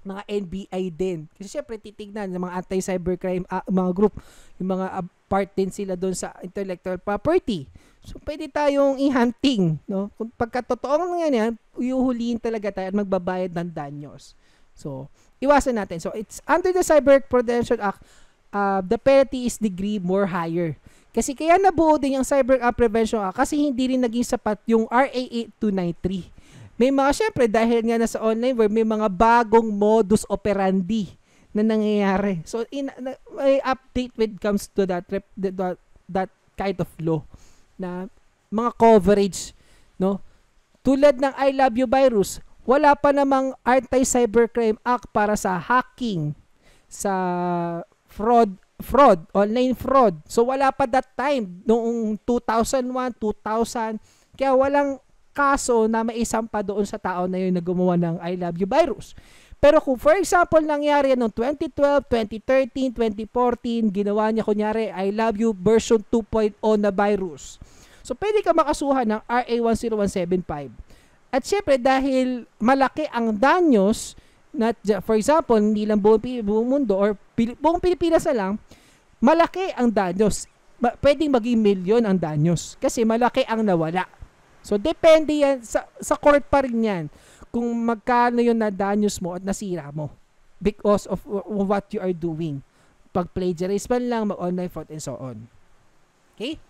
Mga NBI din. Kasi syempre, titignan ng mga anti-cybercrime uh, mga group, yung mga uh, part din sila doon sa intellectual property. So, pwede tayong i-hunting, no? Kung pagkatotoo nga yan, iuhulihin talaga tayo at magbabayad ng danyos. So, iwasan natin. So, it's under the Cyber Protection Act, uh, the penalty is degree more higher. Kasi kaya nabuo din yung Cyber Prevention Act kasi hindi rin naging sapat yung RA 8293. May mga, syempre, dahil nga nasa online world, may mga bagong modus operandi na nangyayari. So, in, may update when it comes to that, that, that kind of law na mga coverage, no? Tulad ng I Love You virus, wala pa namang Anti-Cybercrime Act para sa hacking, sa fraud, fraud, online fraud. So wala pa that time, noong 2001, 2000, kaya walang kaso na maisampa doon sa tao na yun na gumawa ng I Love You virus. Pero kung for example nangyari noong 2012, 2013, 2014, ginawa niya kunyari I love you version 2.0 na virus. So pwede ka makasuhan ng RA 10175. At syempre dahil malaki ang danyos not for example, hindi lang buong, buong mundo or buong Pilipinas na lang, malaki ang danyos. Pwedeng maging milyon ang danyos kasi malaki ang nawala. So depende yan sa sa court pa rin yan kung magkano yung nadanyos mo at nasira mo because of, what you are doing. Pag plagiarize man lang, mag-online fraud and so on. Okay?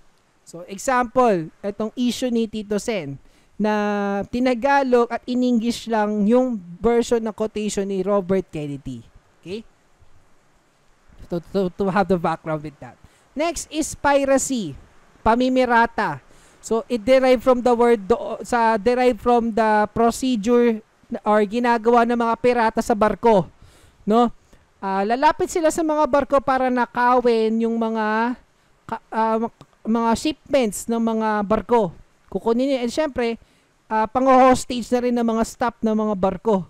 So, example, itong issue ni Tito Sen na tinagalog at in English lang yung version ng quotation ni Robert Kennedy. Okay? To, to, to have the background with that. Next is piracy. Pamimirata. So it derived from the word do, sa derived from the procedure or ginagawa ng mga pirata sa barko, no? Uh, lalapit sila sa mga barko para nakawin yung mga uh, mga shipments ng mga barko. Kukunin niya and syempre uh, pang-hostage na rin ng mga staff ng mga barko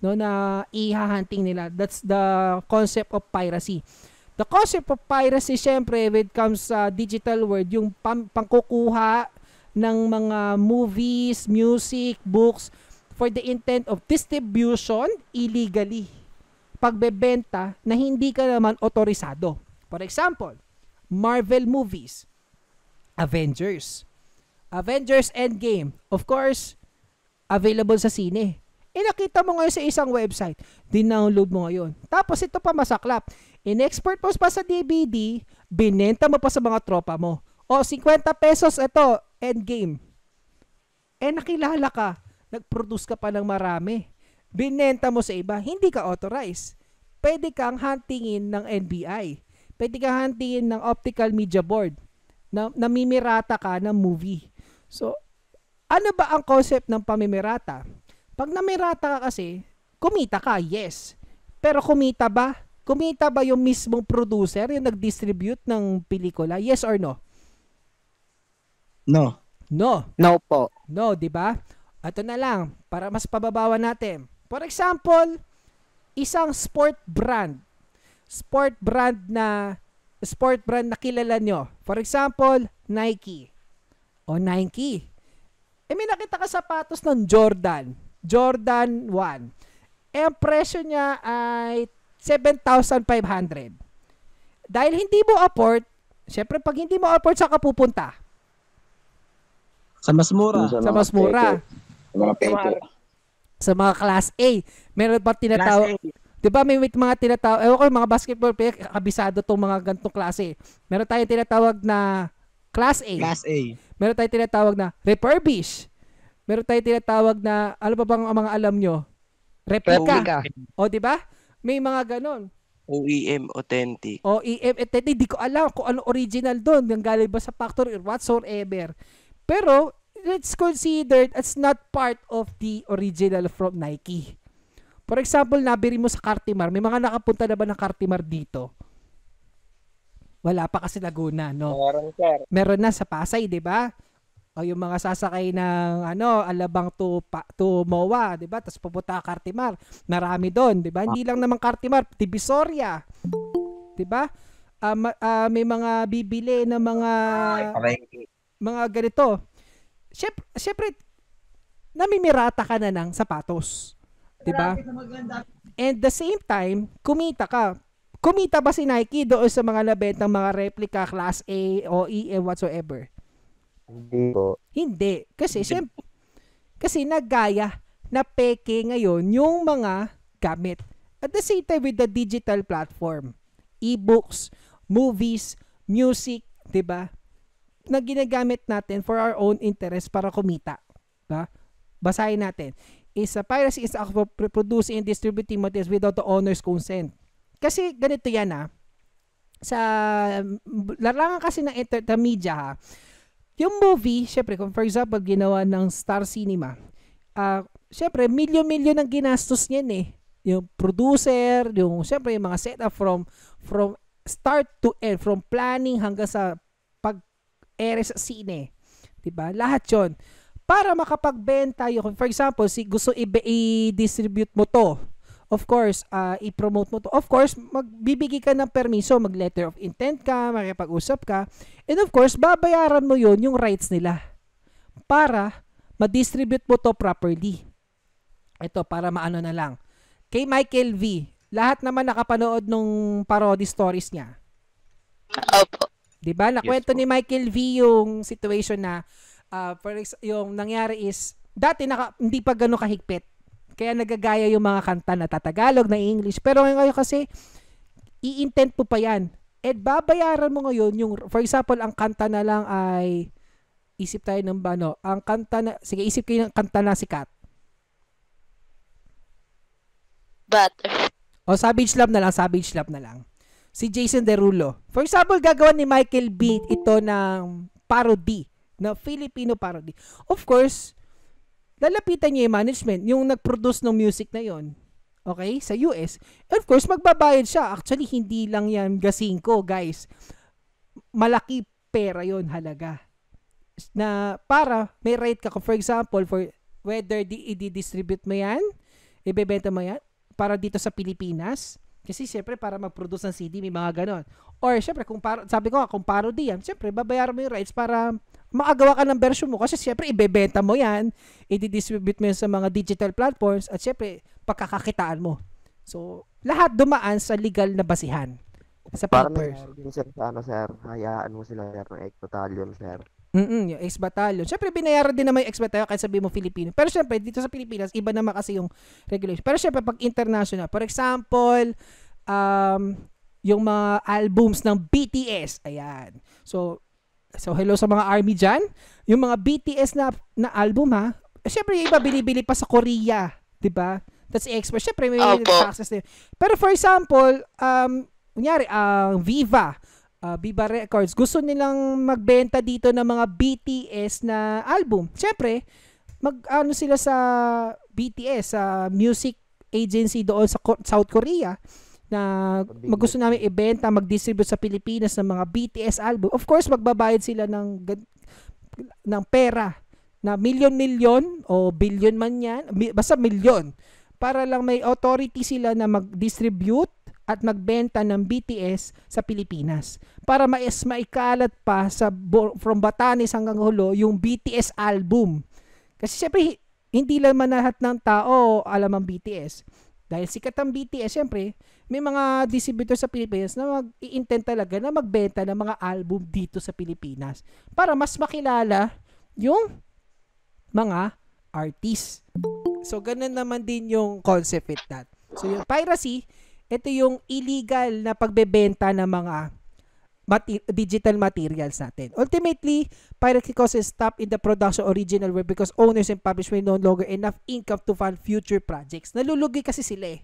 no na ihahunting nila. That's the concept of piracy. The concept of piracy, syempre, when it comes sa uh, digital world, yung pang pangkukuha ng mga movies, music, books for the intent of distribution illegally. Pagbebenta na hindi ka naman otorisado. For example, Marvel movies, Avengers. Avengers Endgame, of course, available sa sine. Eh nakita mo ngayon sa isang website, dinownload mo ngayon. Tapos ito pa masaklap, in-export mo pa sa DVD, binenta mo pa sa mga tropa mo. O, 50 pesos ito, endgame. Eh, nakilala ka. Nag-produce ka pa ng marami. Binenta mo sa iba, hindi ka authorized. Pwede kang huntingin ng NBI. Pwede kang huntingin ng optical media board. Na, namimirata ka ng movie. So, ano ba ang concept ng pamimirata? Pag namirata ka kasi, kumita ka, yes. Pero kumita ba? Kumita ba yung mismong producer, yung nag-distribute ng pelikula? Yes or no?
No.
No.
No po.
No, di ba? Ito na lang, para mas pababawan natin. For example, isang sport brand. Sport brand na sport brand na kilala nyo. For example, Nike. O Nike. Eh may nakita ka sapatos ng Jordan. Jordan 1. Eh ang presyo niya ay 7,500. Dahil hindi mo afford, syempre pag hindi mo afford, saan ka pupunta?
Sa mas mura.
Sa mas mura.
Sa mga peke.
Sa mga class A. Meron pa tinatawag, Di ba may, may mga tinatawag, ewan ko yung mga basketball player, kabisado tong mga gantong klase. Meron tayong tinatawag na Class A.
Class A.
Meron tayong tinatawag na refurbish. Meron tayong tinatawag na, ano ba bang ang mga alam nyo? Replica.
Replica.
O, di ba? May mga ganon.
OEM authentic.
O, EM, et, hindi ko alam kung ano original doon. Yung galing ba sa factory or whatsoever. Pero, let's consider it's not part of the original from Nike. For example, nabiri mo sa Cartimar. May mga nakapunta na ba ng Cartimar dito? Wala pa kasi Laguna, no?
Meron, sir.
Meron na sa Pasay, 'di ba? O yung mga sasakay ng ano, Alabang to pa, to MOA, 'di ba? Tapos pupunta ka Cartimar. Marami doon, 'di ba? Hindi lang naman Cartimar, Divisoria. 'Di ba? Ma- ah, may mga bibili ng mga mga ganito. Syempre, syempre namimirata ka na ng sapatos. 'Di ba? And the same time, kumita ka. Kumita ba si Nike doon sa mga nabentang mga replica class A o E and whatsoever?
Hindi po.
Hindi. Kasi, syempre, kasi naggaya na peke ngayon yung mga gamit. At the same time with the digital platform, e-books, movies, music, 'di ba? Na ginagamit natin for our own interest para kumita. Ba? Basahin natin. Is a piracy is act of producing and distributing materials without the owner's consent. Kasi ganito yan ah. Sa larangan kasi ng ng media ha, yung movie, syempre, kung for example, ginawa ng Star Cinema, ah syempre, milyon-milyon ang ginastos niyan eh. Yung producer, yung, syempre, yung mga setup from, from start to end, from planning hanggang sa pag-ere sa sine. 'Di ba Lahat yon Para makapagbenta yun, for example, si gusto i-distribute mo to, of course, ah, i-promote mo to. Of course, magbibigay ka ng permiso, mag-letter of intent ka, makipag-usap ka, and of course, babayaran mo yon yung rights nila para ma-distribute mo to properly. Ito, para maano na lang. Kay Michael V, lahat naman nakapanood nung parody stories niya.
Opo.
'Di ba? Nakwento ni Michael V yung situation na ah, for ex- yung nangyari is dati naka, hindi pa gano'ng kahigpit. Kaya nagagaya yung mga kanta na tatagalog na English. Pero ngayon kasi i-intent mo pa yan. At babayaran mo ngayon yung for example ang kanta na lang ay isip tayo ng bano. Ang kanta na sige isip kayo ng kanta na sikat.
Butter.
O Savage Love na lang, Savage Love na lang. Si Jason Derulo. For example, gagawa ni Michael B ito ng parody, na Filipino parody. Of course, lalapitan niya yung management, yung nag-produce ng music na yon. Okay? Sa US. And of course, magbabayad siya. Actually, hindi lang yan gasingko, guys. Malaki pera yon halaga. Na para may rate ka. For example, for whether di, i-distribute mo yan, ibebenta mo yan, para dito sa Pilipinas. Kasi syempre para mag-produce ng CD may mga ganon. Or syempre kung par- sabi ko nga kung parody yan, syempre babayaran mo yung rights para makagawa ka ng version mo kasi syempre ibebenta mo yan, i-distribute mo yan sa mga digital platforms at syempre pagkakakitaan mo. So lahat dumaan sa legal na basihan sa
Parang
papers.
din sir ano sir, hayaan mo sila sir ng Ectotalion sir.
Mm yung ex-battalion. Siyempre, binayaran din naman yung ex-battalion kahit sabihin mo Filipino. Pero siyempre, dito sa Pilipinas, iba naman kasi yung regulation. Pero siyempre, pag international, for example, um, yung mga albums ng BTS, ayan. So, so hello sa mga ARMY dyan. Yung mga BTS na, na album, ha? Siyempre, yung iba binibili pa sa Korea. 'di ba That's expert. Siyempre, may
Opo.
access din. Pero for example, um, kunyari, ang Viva, uh, Viva Records, gusto nilang magbenta dito ng mga BTS na album. Siyempre, mag ano sila sa BTS sa music agency doon sa South Korea na gusto namin ibenta, mag-distribute sa Pilipinas ng mga BTS album. Of course, magbabayad sila ng ng pera na milyon-milyon o billion man yan, basta milyon para lang may authority sila na mag-distribute at magbenta ng BTS sa Pilipinas para mais maikalat pa sa from Batanes hanggang Hulo yung BTS album. Kasi syempre hi- hindi lang man lahat ng tao alam ang BTS. Dahil sikat ang BTS, syempre, may mga distributor sa Pilipinas na mag-i-intend talaga na magbenta ng mga album dito sa Pilipinas para mas makilala yung mga artists. So, ganun naman din yung concept with that. So, yung piracy, ito yung illegal na pagbebenta ng mga mati- digital materials natin. Ultimately, piracy causes stop in the production original work because owners and publishers may no longer enough income to fund future projects. Nalulugi kasi sila eh.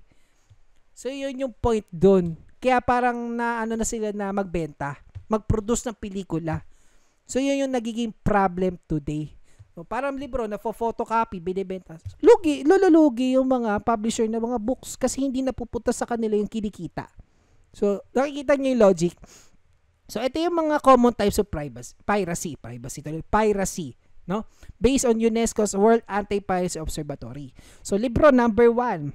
So, yun yung point doon. Kaya parang na ano na sila na magbenta, mag-produce ng pelikula. So, yun yung nagiging problem today. So, parang libro na photocopy, binibenta. Lugi, lululugi yung mga publisher ng mga books kasi hindi napupunta sa kanila yung kinikita. So, nakikita niyo yung logic. So, ito yung mga common types of privacy, piracy, privacy, piracy, no? Based on UNESCO's World Anti-Piracy Observatory. So, libro number one,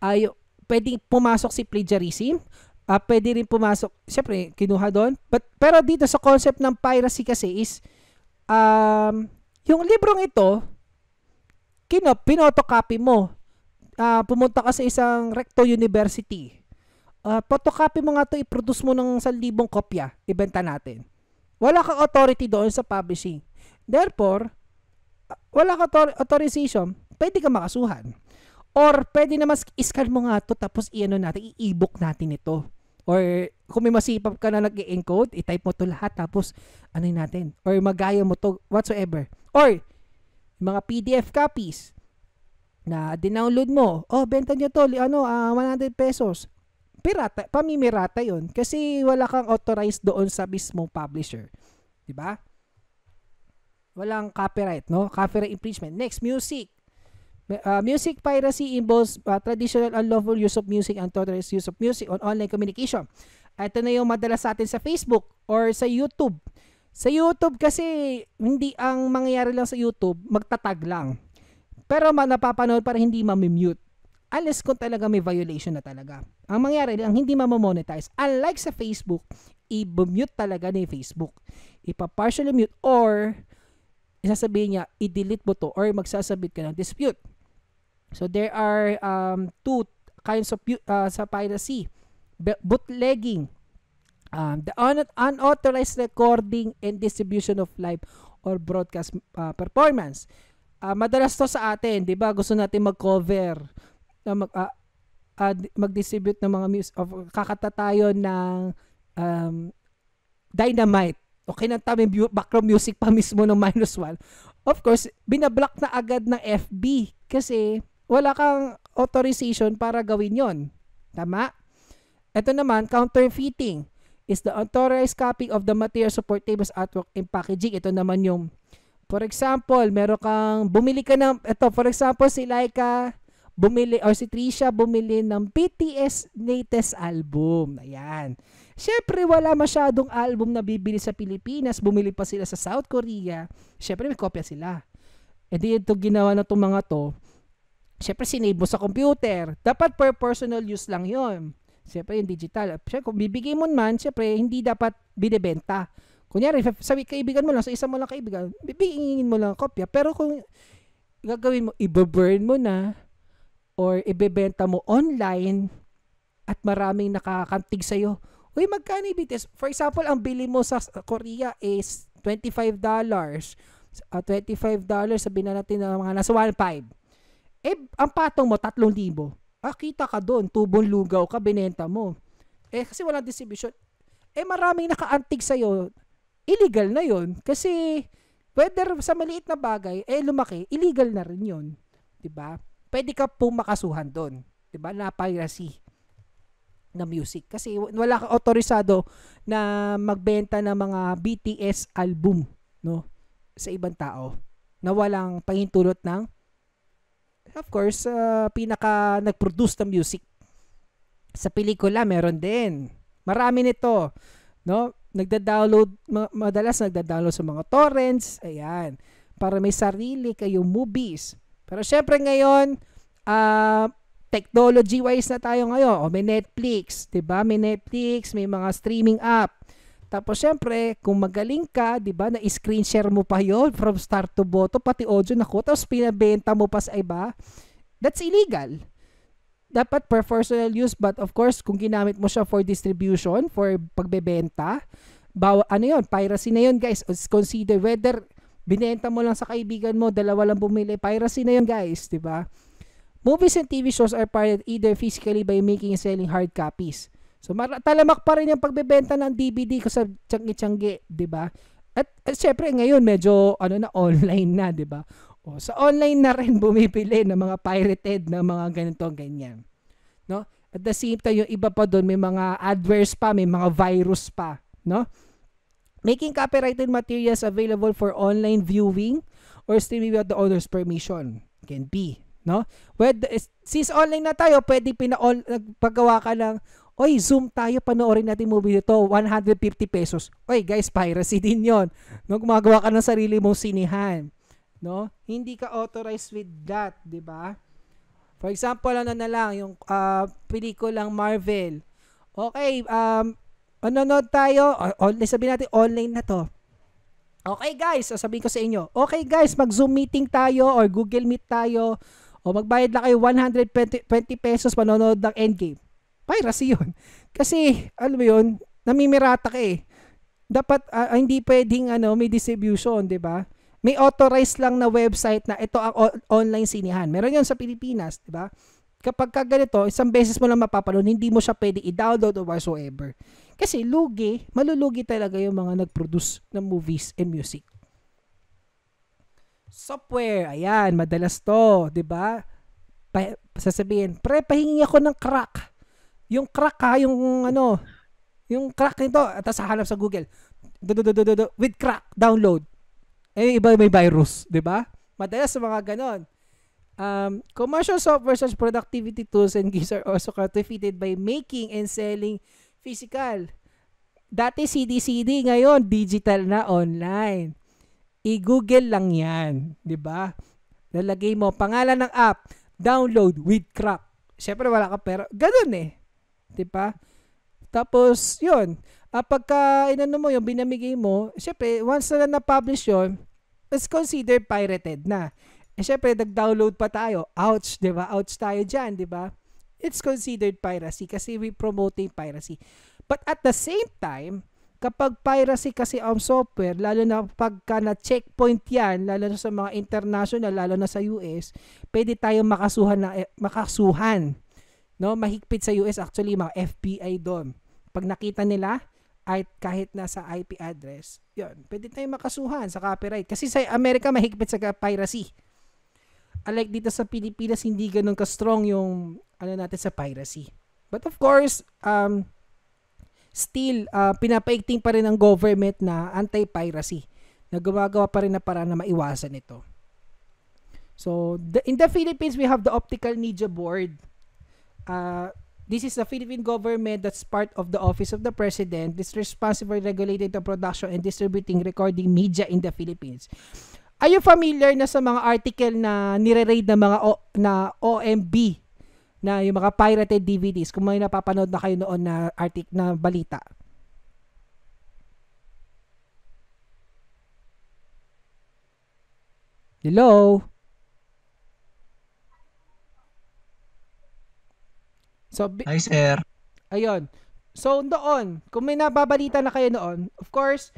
ay pwedeng pumasok si plagiarism, uh, pwede rin pumasok, syempre, kinuha doon, but, pero dito sa concept ng piracy kasi is, um, yung librong ito, kino, pinotocopy mo. Uh, pumunta ka sa isang recto university. Uh, photocopy mo nga to, i-produce mo ng 1,000 kopya, ibenta natin. Wala kang authority doon sa publishing. Therefore, wala kang author- authorization, pwede ka makasuhan. Or pwede naman iscan mo nga to tapos i-ano natin, i-ebook natin ito. Or kung may masipag ka na nag-encode, i-type mo to lahat tapos ano natin. Or magaya mo to whatsoever. Or mga PDF copies na dinownload mo. Oh, benta nyo to, ano, uh, 100 pesos. Pirata, pamimirata yon kasi wala kang authorized doon sa mismong publisher. 'Di ba? Walang copyright, no? Copyright infringement. Next, music. Uh, music piracy involves uh, traditional unlawful use of music and unauthorized use of music on online communication. Ito na yung madalas sa atin sa Facebook or sa YouTube. Sa YouTube kasi hindi ang mangyayari lang sa YouTube, magtatag lang. Pero man napapanood para hindi ma-mute. Unless kung talaga may violation na talaga. Ang mangyayari lang, hindi ma-monetize. Unlike sa Facebook, i-mute talaga ni Facebook. Ipa-partially mute or isasabihin niya, i-delete mo to or magsasabit ka ng dispute. So there are um, two kinds of uh, sa piracy. Bootlegging. Um, the un- unauthorized recording and distribution of live or broadcast uh, performance. Uh, madalas to sa atin, 'di ba? Gusto natin mag-cover na mag uh, uh, mag-distribute ng mga music of kakata ng um, Dynamite. Okay na tayo background music pa mismo ng minus one. Of course, binablock na agad ng FB kasi wala kang authorization para gawin yon. Tama? Ito naman, counterfeiting is the authorized copy of the material support tables, artwork, and packaging. Ito naman yung, for example, meron kang, bumili ka ng, ito, for example, si Laika, bumili, or si Trisha, bumili ng BTS latest album. Ayan. Siyempre, wala masyadong album na bibili sa Pilipinas. Bumili pa sila sa South Korea. Siyempre, may kopya sila. E di ito ginawa na itong mga to. Siyempre, sinave mo sa computer. Dapat per personal use lang yon. Siyempre, yung digital. Siyempre, kung bibigay mo man, siyempre, hindi dapat binibenta. Kunyari, sabi kaibigan mo lang, sa isa mo lang kaibigan, bibigyan mo lang kopya. Pero kung gagawin mo, i-burn mo na, or ibebenta mo online, at maraming nakakantig sa'yo, Uy, magkano BTS? For example, ang bili mo sa Korea is $25. Uh, $25, sabihin na natin na mga nasa 1.5. Eh, ang patong mo, 3,000. Ah, kita ka doon. Tubong lugaw ka, binenta mo. Eh, kasi walang distribution. Eh, maraming nakaantig sa'yo. Illegal na yon Kasi, whether sa maliit na bagay, eh, lumaki, illegal na rin 'di ba? Pwede ka pumakasuhan doon. 'di ba? Na piracy na music kasi wala kang otorisado na magbenta ng mga BTS album no sa ibang tao na walang pahintulot ng of course, uh, pinaka nag-produce ng music. Sa pelikula, meron din. Marami nito. No? Nagda-download, ma- madalas nagda-download sa mga torrents. Ayan. Para may sarili kayong movies. Pero syempre ngayon, uh, technology-wise na tayo ngayon. O may Netflix, 'di ba? May Netflix, may mga streaming app. Tapos syempre, kung magaling ka, 'di ba, na screen share mo pa 'yon from start to bottom, pati audio na ko, tapos pinabenta mo pa sa iba, that's illegal. Dapat for personal use, but of course, kung ginamit mo siya for distribution, for pagbebenta, bawa, ano 'yon, piracy na 'yon, guys. It's consider whether binenta mo lang sa kaibigan mo, dalawa lang bumili, piracy na 'yon, guys, 'di ba? Movies and TV shows are pirated either physically by making and selling hard copies. So mar- talamak pa rin yung pagbebenta ng DVD ko sa tiyanggi-tiyanggi, 'di ba? At, at syempre ngayon medyo ano na online na, 'di ba? O sa online na rin bumibili ng mga pirated na mga ganito ganyan. No? At the same time yung iba pa doon may mga adwares pa, may mga virus pa, no? Making copyrighted materials available for online viewing or streaming without the owner's permission can be no? With, since online na tayo, pwede pina nagpagawa ka ng Oy, Zoom tayo, panoorin natin movie nito, 150 pesos. Oy, guys, piracy din 'yon. No, gumagawa ka ng sarili mong sinihan. No? Hindi ka authorized with that, 'di ba? For example, ano na lang yung uh, pelikulang Marvel. Okay, um manonood tayo, o, sabihin natin online na 'to. Okay guys, sasabihin ko sa inyo. Okay guys, mag-Zoom meeting tayo or Google Meet tayo o magbayad lang kayo 120 pesos panonood ng Endgame. Piracy yun. Kasi, alam mo yun, namimirata ka eh. Dapat, uh, hindi pwedeng ano, may distribution, di ba? May authorized lang na website na ito ang o- online sinihan. Meron yun sa Pilipinas, di ba? Kapag ka ganito, isang beses mo lang mapapanood, hindi mo siya pwede i-download or whatsoever. Kasi lugi, malulugi talaga yung mga nag-produce ng movies and music. Software, ayan, madalas to, 'di ba? Pa- sasabihin, pre, pahingi ako ng crack. Yung crack ha, yung ano, yung crack nito, at sa hanap sa Google, with crack, download. Eh, iba may virus, 'di ba? Madalas sa mga ganon. Um, commercial software such productivity tools and gigs are also cultivated by making and selling physical. Dati CD-CD, ngayon digital na online i-google lang yan, 'di ba? Lalagay mo pangalan ng app, download with crack. Siyempre wala ka pera. Ganun eh. 'Di ba? Tapos, 'yun. Uh, pagka inano mo yung binamigay mo, siyempre once na na-publish 'yon, it's considered pirated na. Eh syempre nag-download pa tayo. Ouch, 'di ba? Ouch tayo diyan, 'di ba? It's considered piracy kasi we promoting piracy. But at the same time, kapag piracy kasi ang software, lalo na pagka na checkpoint yan, lalo na sa mga international, lalo na sa US, pwede tayong makasuhan na eh, makasuhan. No, mahigpit sa US actually mga FBI doon. Pag nakita nila ay kahit nasa IP address, 'yon, pwede tayong makasuhan sa copyright kasi sa Amerika mahigpit sa piracy. Unlike dito sa Pilipinas, hindi ganoon ka-strong yung ano natin sa piracy. But of course, um, still uh, pinapaigting pa rin ng government na anti-piracy na gumagawa pa rin na para na maiwasan ito. So, the, in the Philippines, we have the Optical Media Board. Uh, this is the Philippine government that's part of the Office of the President. It's responsible regulating the production and distributing recording media in the Philippines. Are you familiar na sa mga article na nire-raid ng mga o, na OMB na yung mga pirated DVDs, kung may napapanood na kayo noon na article na balita. Hello? So,
Hi, sir.
Ayun. So, doon, kung may nababalita na kayo noon, of course,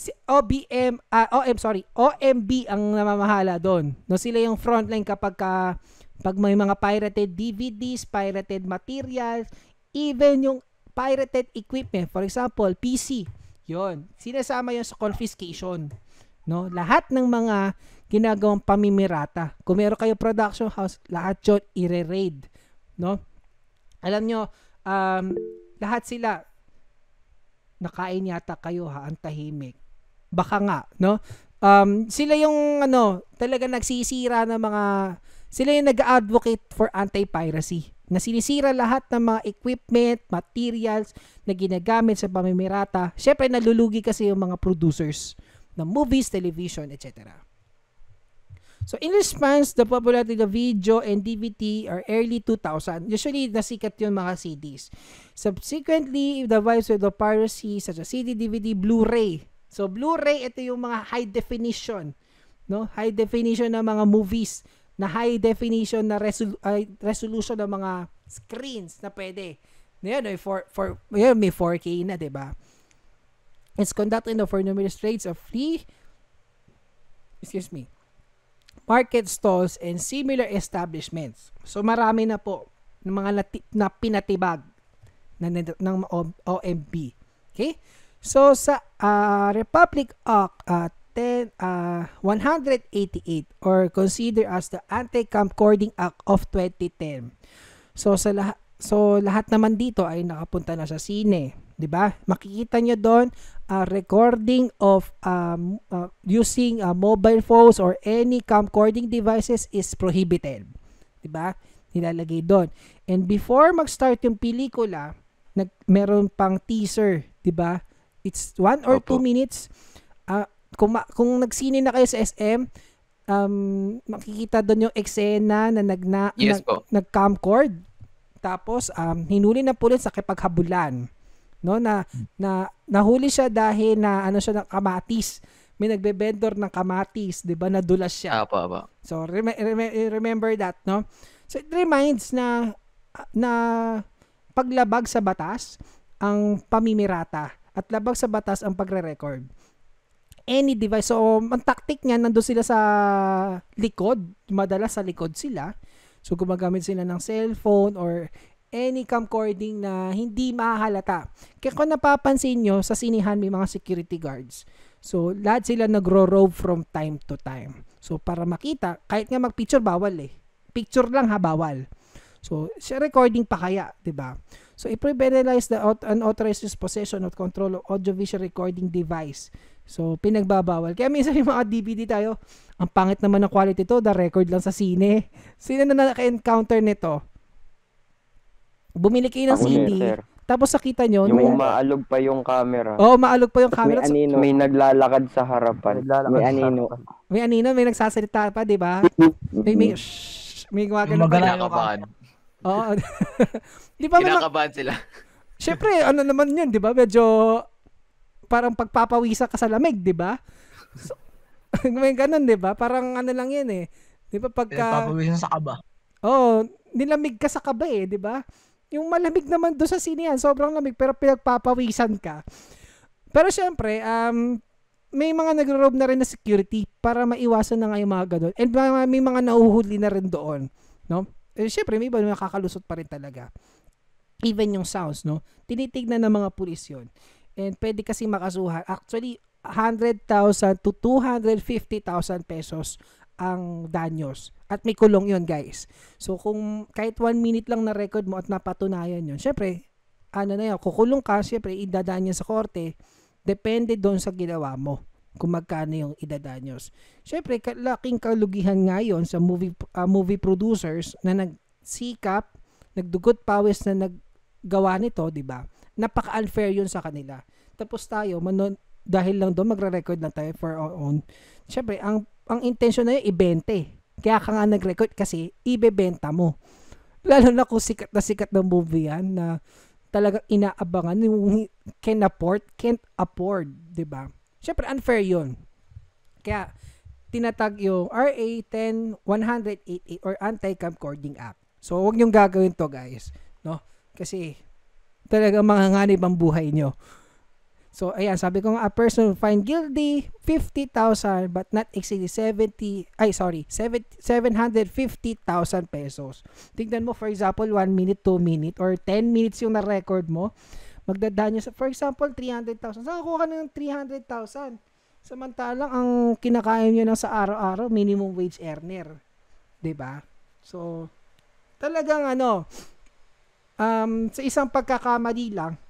si OBM, uh, ah, OM, sorry, OMB ang namamahala doon. No, sila yung frontline kapag ka pag may mga pirated DVDs, pirated materials, even yung pirated equipment, for example, PC, yon sinasama yon sa confiscation. No? Lahat ng mga ginagawang pamimirata. Kung meron kayo production house, lahat yon ire-raid. No? Alam nyo, um, lahat sila, nakain yata kayo ha, ang tahimik. Baka nga, no? Um, sila yung ano, talaga nagsisira ng mga Sila yung nag-advocate for anti-piracy na sinisira lahat ng mga equipment, materials na ginagamit sa pamimirata. Siyempre, nalulugi kasi yung mga producers ng movies, television, etc. So, in response, the popularity of video and DVD are early 2000. Usually, nasikat yung mga CDs. Subsequently, the vibes of the piracy such as CD, DVD, Blu-ray. So, Blu-ray, ito yung mga high definition. No? High definition ng mga movies na high definition na resol- ay, resolution ng mga screens na pwede. Yan, may, for, for, yan, may 4K na, di ba? It's conducted in the four numerous trades of free, excuse me, market stalls and similar establishments. So, marami na po ng mga nati- na pinatibag na, ng O- OMB. Okay? So, sa uh, Republic Act uh, 10, uh, 188 or consider as the Anti-Camcording Act of 2010. So sa lahat so lahat naman dito ay nakapunta na sa sine, 'di ba? Makikita niyo doon uh, recording of um, uh, using uh, mobile phones or any camcording devices is prohibited. 'Di ba? Nilalagay doon. And before mag-start yung pelikula, nag meron pang teaser, 'di ba? It's one or
Opo.
two minutes. Uh, kung, ma- kung nagsine na kayo sa SM, um, makikita doon yung eksena na nag, na,
Yes
nag, nag-camcord. Tapos, um, hinuli na pulis sa kipaghabulan. No, na, na, nahuli siya dahil na, ano siya, ng kamatis. May nagbe-vendor ng kamatis, di ba, nadulas siya.
Apo, apo.
So, rem- rem- remember that, no? So, it reminds na, na paglabag sa batas ang pamimirata at labag sa batas ang pagre-record. Any device. So, ang tactic niya, nandun sila sa likod. Madalas sa likod sila. So, gumagamit sila ng cellphone or any camcording na hindi mahalata. Kaya kung napapansin nyo, sa sinihan may mga security guards. So, lahat sila nagro-rove from time to time. So, para makita, kahit nga mag-picture, bawal eh. Picture lang ha, bawal. So, recording pa kaya, ba? So, i-penalize the out- unauthorized use, possession of control of audiovisual recording device. So, pinagbabawal. Kaya minsan yung mga DVD tayo, ang pangit naman ng quality to, the record lang sa sine. Sino na naka-encounter nito? Bumili kayo ng
Ako,
CD,
sir.
tapos nakita nyo,
Yung
nung-
umaalog pa yung camera.
Oo, maalog pa yung
Tapos
camera.
May, anino. may naglalakad sa harapan. may anino.
May anino, may nagsasalita pa, di ba? May, may, shh, may gumagano pa.
Kinakabahan.
Oo. di ba may mga,
Kinakabahan sila.
Siyempre, ano naman yun, di ba? Medyo parang pagpapawisa ka sa lamig, di ba? So, may ganun, di ba? Parang ano lang yan eh. Di ba pagka...
Papawisan sa kaba.
Oo, nilamig ka sa kaba eh, di ba? Yung malamig naman doon sa sinihan, sobrang lamig, pero pinagpapawisan ka. Pero syempre, um, may mga nagro-robe na rin na security para maiwasan na nga yung mga ganun. And may, may mga nauhuli na rin doon. No? Eh, syempre, may iba na nakakalusot pa rin talaga. Even yung sounds, no? Tinitignan ng mga pulis yun. And pwede kasi makasuhan. Actually, 100,000 to 250,000 pesos ang danyos. At may kulong yun, guys. So, kung kahit one minute lang na record mo at napatunayan yun, syempre, ano na yun, kukulong ka, syempre, idadaan yan sa korte. Depende doon sa ginawa mo kung magkano yung idadanyos. Syempre, laking kalugihan ngayon sa movie ah, movie producers na nagsikap, nagdugot pawis na naggawa nito, di ba? Napaka-unfair yun sa kanila. Tapos tayo, manon, dahil lang doon, magre-record lang tayo for our own. Syempre, ang, ang intention na yun, ibente. Kaya ka nga nag-record kasi ibebenta mo. Lalo na kung sikat na sikat na movie yan na talagang inaabangan yung can afford, can't afford, 'di ba? Syempre unfair 'yun. Kaya tinatag yung RA 10188 or Anti-Camcording Act. So wag niyong gagawin to, guys, no? Kasi talagang manganganib ang buhay nyo. So, ayan, sabi ko nga, a person find guilty, 50,000 but not exceeding 70, ay sorry, 7 750,000 pesos. Tignan mo, for example, 1 minute, 2 minute, or 10 minutes yung na-record mo, magdadaan nyo sa, for example, 300,000. Saan kukuha ka ng 300,000? Samantalang ang kinakain nyo lang sa araw-araw, minimum wage earner. 'Di ba So, talagang ano, um, sa isang pagkakamali lang,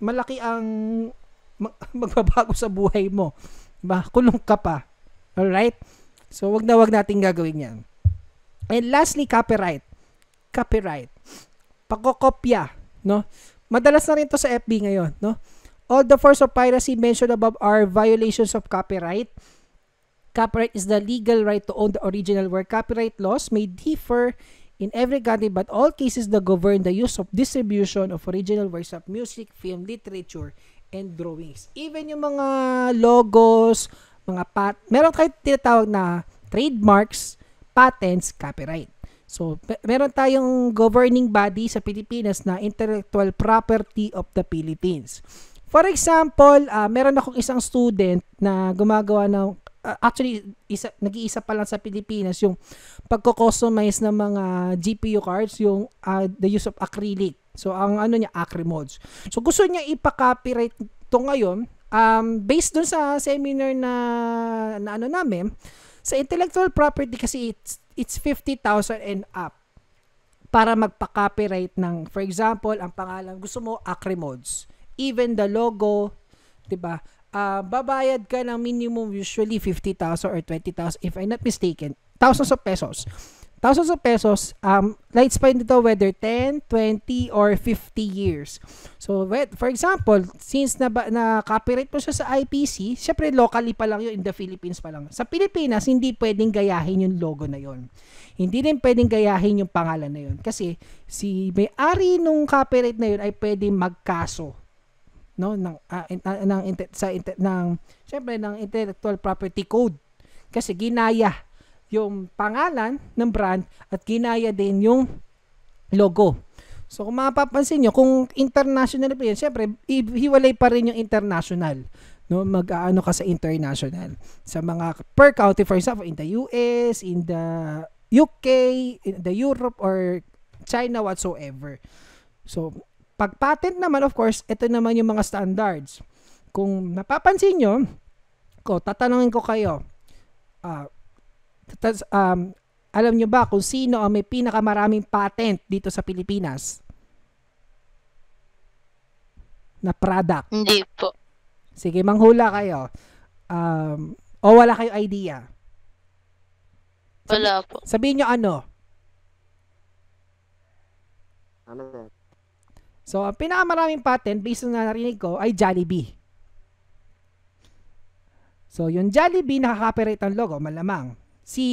malaki ang mag- magbabago sa buhay mo. Diba? Kulong ka pa. Alright? So, wag na wag nating gagawin yan. And lastly, copyright. Copyright. Pagkokopya, no? Madalas na rin to sa FB ngayon, no? All the forms of piracy mentioned above are violations of copyright. Copyright is the legal right to own the original work. Copyright laws may differ in every country, but all cases that govern the use of distribution of original works of music, film, literature, and drawings. Even yung mga logos, mga pat, meron kayo tinatawag na trademarks, patents, copyright. So, meron tayong governing body sa Pilipinas na Intellectual Property of the Philippines. For example, ah, meron akong isang student na gumagawa ng ah, actually isa nag-iisa pa lang sa Pilipinas yung pagko-customize ng mga GPU cards yung ah, the use of acrylic. So ang ano niya Acrimods. So gusto niya ipa-copyright to ngayon um based dun sa seminar na, na ano namin sa intellectual property kasi it's it's 50,000 and up para magpa-copyright ng for example ang pangalan gusto mo Acrimods. Even the logo 'di ba? Ah, babayad ka ng minimum usually 50,000 or 20,000 if I'm not mistaken thousands of pesos thousands of pesos um lights pa dito whether 10 20 or 50 years. So for example since na, na copyright mo siya sa IPC syempre locally pa lang yun in the Philippines pa lang. Sa Pilipinas hindi pwedeng gayahin yung logo na yon hindi din pwedeng gayahin yung pangalan na yun. Kasi si may-ari nung copyright na yun ay pwedeng magkaso no ng ah, in- ah, ng inte- sa inte- ng syempre ng intellectual property code. Kasi ginaya yung pangalan ng brand at ginaya din yung logo. So kung mapapansin nyo, kung international pa yun, syempre, hiwalay pa rin yung international. No, mag-aano ka sa international. Sa mga per country, for example, in the US, in the UK, in the Europe, or China whatsoever. So, pag patent naman, of course, ito naman yung mga standards. Kung napapansin nyo, ko, tatanungin ko kayo, ah, tas, um, alam nyo ba kung sino ang may pinakamaraming patent dito sa Pilipinas? Na product.
Hindi po.
Sige, manghula kayo. Um, o wala kayo idea?
Wala po.
Sabihin nyo ano?
Ano?
So, ang pinakamaraming patent, based na narinig ko, ay Jollibee. So, yung Jollibee, nakaka-copyright ang logo, malamang. Si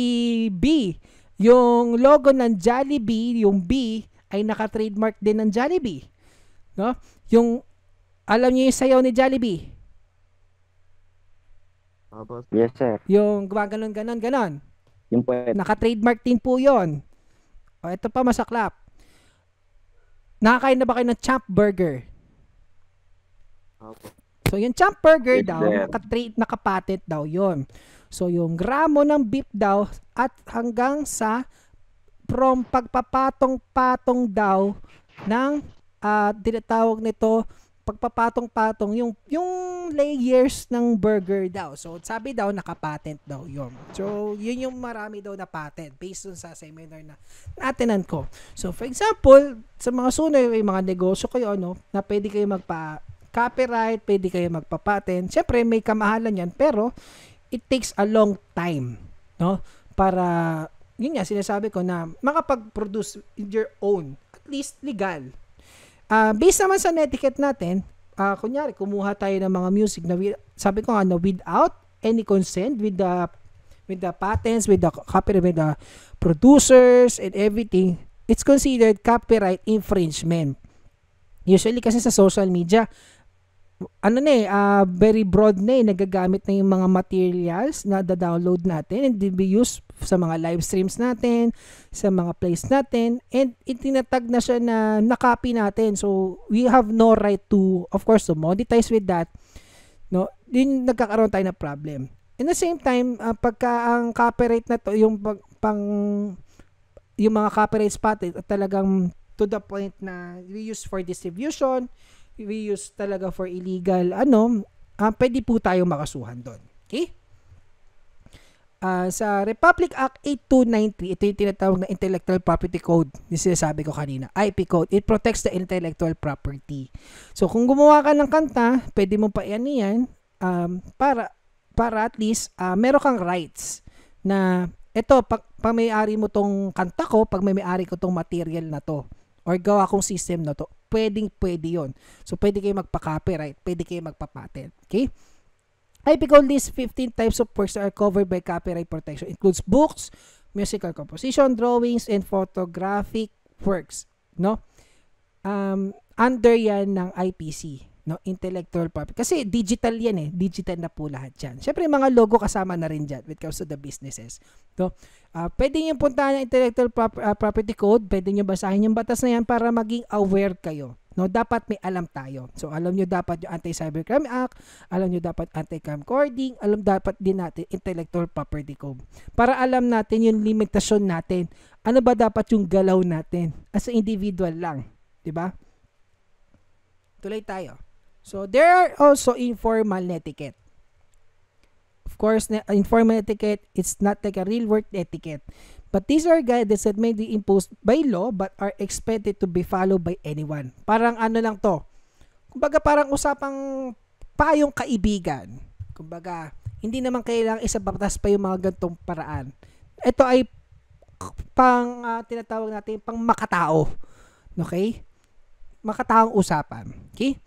B, yung logo ng Jollibee, yung B, ay naka-trademark din ng Jollibee. No? Yung, alam niyo yung sayaw ni Jollibee?
Yes, sir.
Yung gumaganon, ganon, ganon.
Yung pwede.
Naka-trademark din po yon. O, ito pa masaklap. Nakakain na ba kayo ng Champ Burger?
Opo.
So, yung Champ Burger
Yes,
daw, naka-trade, nakapatent daw yon. So, yung gramo ng beef daw at hanggang sa from pagpapatong-patong daw ng uh, tinatawag nito pagpapatong-patong yung yung layers ng burger daw. So sabi daw nakapatent daw yon. So yun yung marami daw na patent based dun sa seminar na natinan ko. So for example, sa mga sunay may mga negosyo kayo ano na pwede kayo magpa copyright, pwede kayo magpa-patent. Syempre may kamahalan yan pero it takes a long time, no? Para yun nga sinasabi ko na makapag-produce in your own at least legal Ah, based naman sa netiquette natin, ah kunyari, kumuha tayo ng mga music na, sabi ko nga, no, without any consent, with the, with the patents, with the copyright, with the producers, and everything, it's considered copyright infringement. Usually kasi sa social media, ano na eh, ah, very broad na eh, nagagamit na yung mga materials na da-download natin and be used sa mga live streams natin, sa mga plays natin, and itinatag na siya na nakopy natin. So, we have no right to, of course, to monetize with that. No? Din nagkakaroon tayo ng problem. In the same time, ah, pagka ang copyright na to, yung pag, pang yung mga copyright patent at talagang to the point na we use for distribution, we use talaga for illegal, ano, ah, pwede po tayo makasuhan doon. Okay? Ah, sa Republic Act 8293, ito yung tinatawag na Intellectual Property Code, yung sinasabi ko kanina, IP code. It protects the intellectual property. So, kung gumawa ka ng kanta, pwede mo pa yan yan um, para, para at least uh, meron kang rights na Ito, pag, pag may-ari mo tong kanta ko, pag may may-ari ko tong material na to, or gawa kong system na to, pwedeng pwede yon So, pwede kayo magpa-copyright, pwede kayo magpa-patent. Okay? IP Code list 15 types of works are covered by copyright protection. Includes books, musical composition, drawings, and photographic works. No? Um, under yan ng IPC no intellectual property kasi digital yan eh digital na po lahat yan syempre mga logo kasama na rin dyan when it comes to the businesses no uh, pwede niyo puntahan ang intellectual prop- uh, property code. Pwede niyo basahin yung batas na yan para maging aware kayo. No dapat may alam tayo. So alam niyo dapat yung anti-cybercrime act alam niyo dapat anti-crime coding alam dapat din natin intellectual property code. Para alam natin yung limitasyon natin ano ba dapat yung galaw natin as an individual lang di ba? Tuloy tayo. So, there are also informal etiquette. Of course, informal etiquette, it's not like a real work etiquette. But these are guidelines that may be imposed by law but are expected to be followed by anyone. Parang ano lang to. Kumbaga parang usapang payong kaibigan. Kumbaga, hindi naman kailangan isa batas pa yung mga gantong paraan. Ito ay pang uh, tinatawag natin pang makatao. Okay? Makataong usapan. Okay?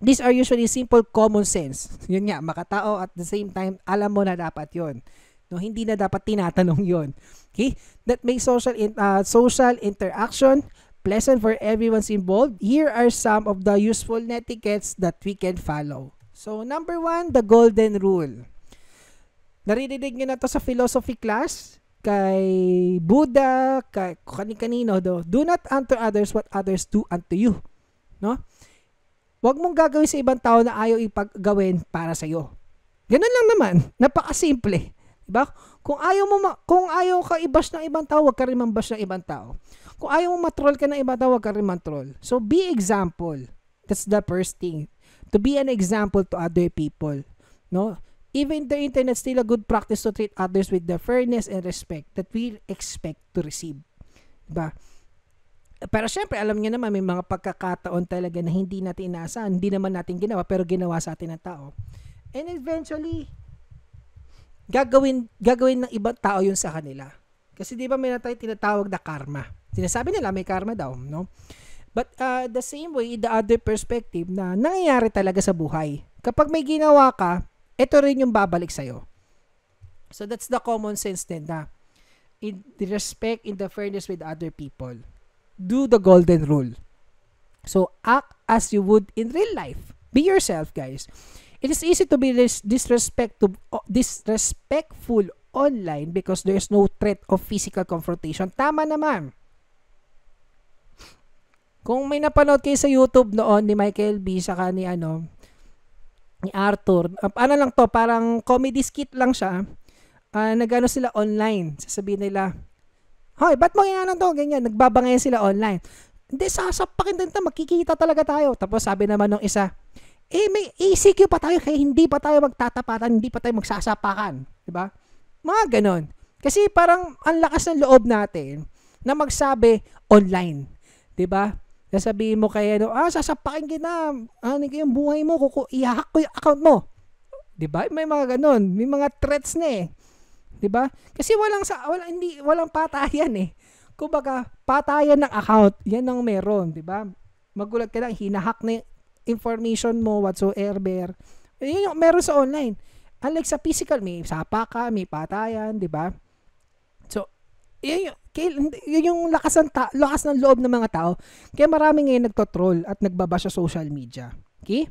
These are usually simple common sense. Yun nga, makatao at the same time, alam mo na dapat yon. No, hindi na dapat tinatanong yon. Okay? That makes social in, uh, social interaction pleasant for everyone's involved. Here are some of the useful etiquettes that we can follow. So, number one, the golden rule. Naririnig nyo na to sa philosophy class kay Buddha, kay kani-kanino do. Do not unto others what others do unto you. No? Huwag mong gagawin sa ibang tao na ayaw ipaggawin para sa iyo. Ganun lang naman. Napakasimple. Diba? Kung ayaw mo ma- kung ayaw ka ibash ng ibang tao, wag ka rin mambash ng ibang tao. Kung ayaw mo matroll ka ng ibang tao, wag ka rin matroll. So be example. That's the first thing. To be an example to other people. No? Even the internet still a good practice to treat others with the fairness and respect that we expect to receive. Diba? Pero syempre, alam niyo naman, may mga pagkakataon talaga na hindi natin inaasahan. Hindi naman natin ginawa, pero ginawa sa atin ng tao. And eventually, gagawin, gagawin ng ibang tao yun sa kanila. Kasi di ba may tayo tinatawag na karma. Sinasabi nila may karma daw, no? But uh, the same way, the other perspective na nangyayari talaga sa buhay. Kapag may ginawa ka, ito rin yung babalik sa'yo. So that's the common sense din na in respect, in the fairness with other people do the golden rule. So, act as you would in real life. Be yourself, guys. It is easy to be dis- disrespect to, disrespectful online because there's no threat of physical confrontation. Tama naman. Kung may napanood kayo sa YouTube noon ni Michael B. saka ni ano, ni Arthur, uh, ano lang to, parang comedy skit lang siya. Uh, nagano sila online. Sasabihin nila, Hoy, ba't mo ginanong to? Ganyan, nagbabangayan sila online. Hindi, sasapakin din ito, makikita talaga tayo. Tapos sabi naman ng isa, eh, may ECQ pa tayo, kaya hindi pa tayo magtatapatan, hindi pa tayo magsasapakan. ba? Diba? Mga ganon. Kasi parang ang lakas ng loob natin na magsabi online. ba? Diba? Nasabihin mo kaya, no, ah, sasapakin kita, ano yung buhay mo, kuku, ihahak ko yung account mo. 'di ba? May mga ganon, may mga threats na eh. 'Di ba? Kasi walang sa wala hindi walang patayan eh. Kumbaga, patayan ng account, 'yan ang meron, 'di ba? Magulat ka lang hinahack na information mo whatsoever. Yun yung meron sa online. Unlike sa physical, may sapa ka, may patayan, 'di ba? So, yun yung, yun yung lakas ng, ta- lakas ng loob ng mga tao. Kaya marami ngayon nagtotroll at nagbaba sa social media. Okay?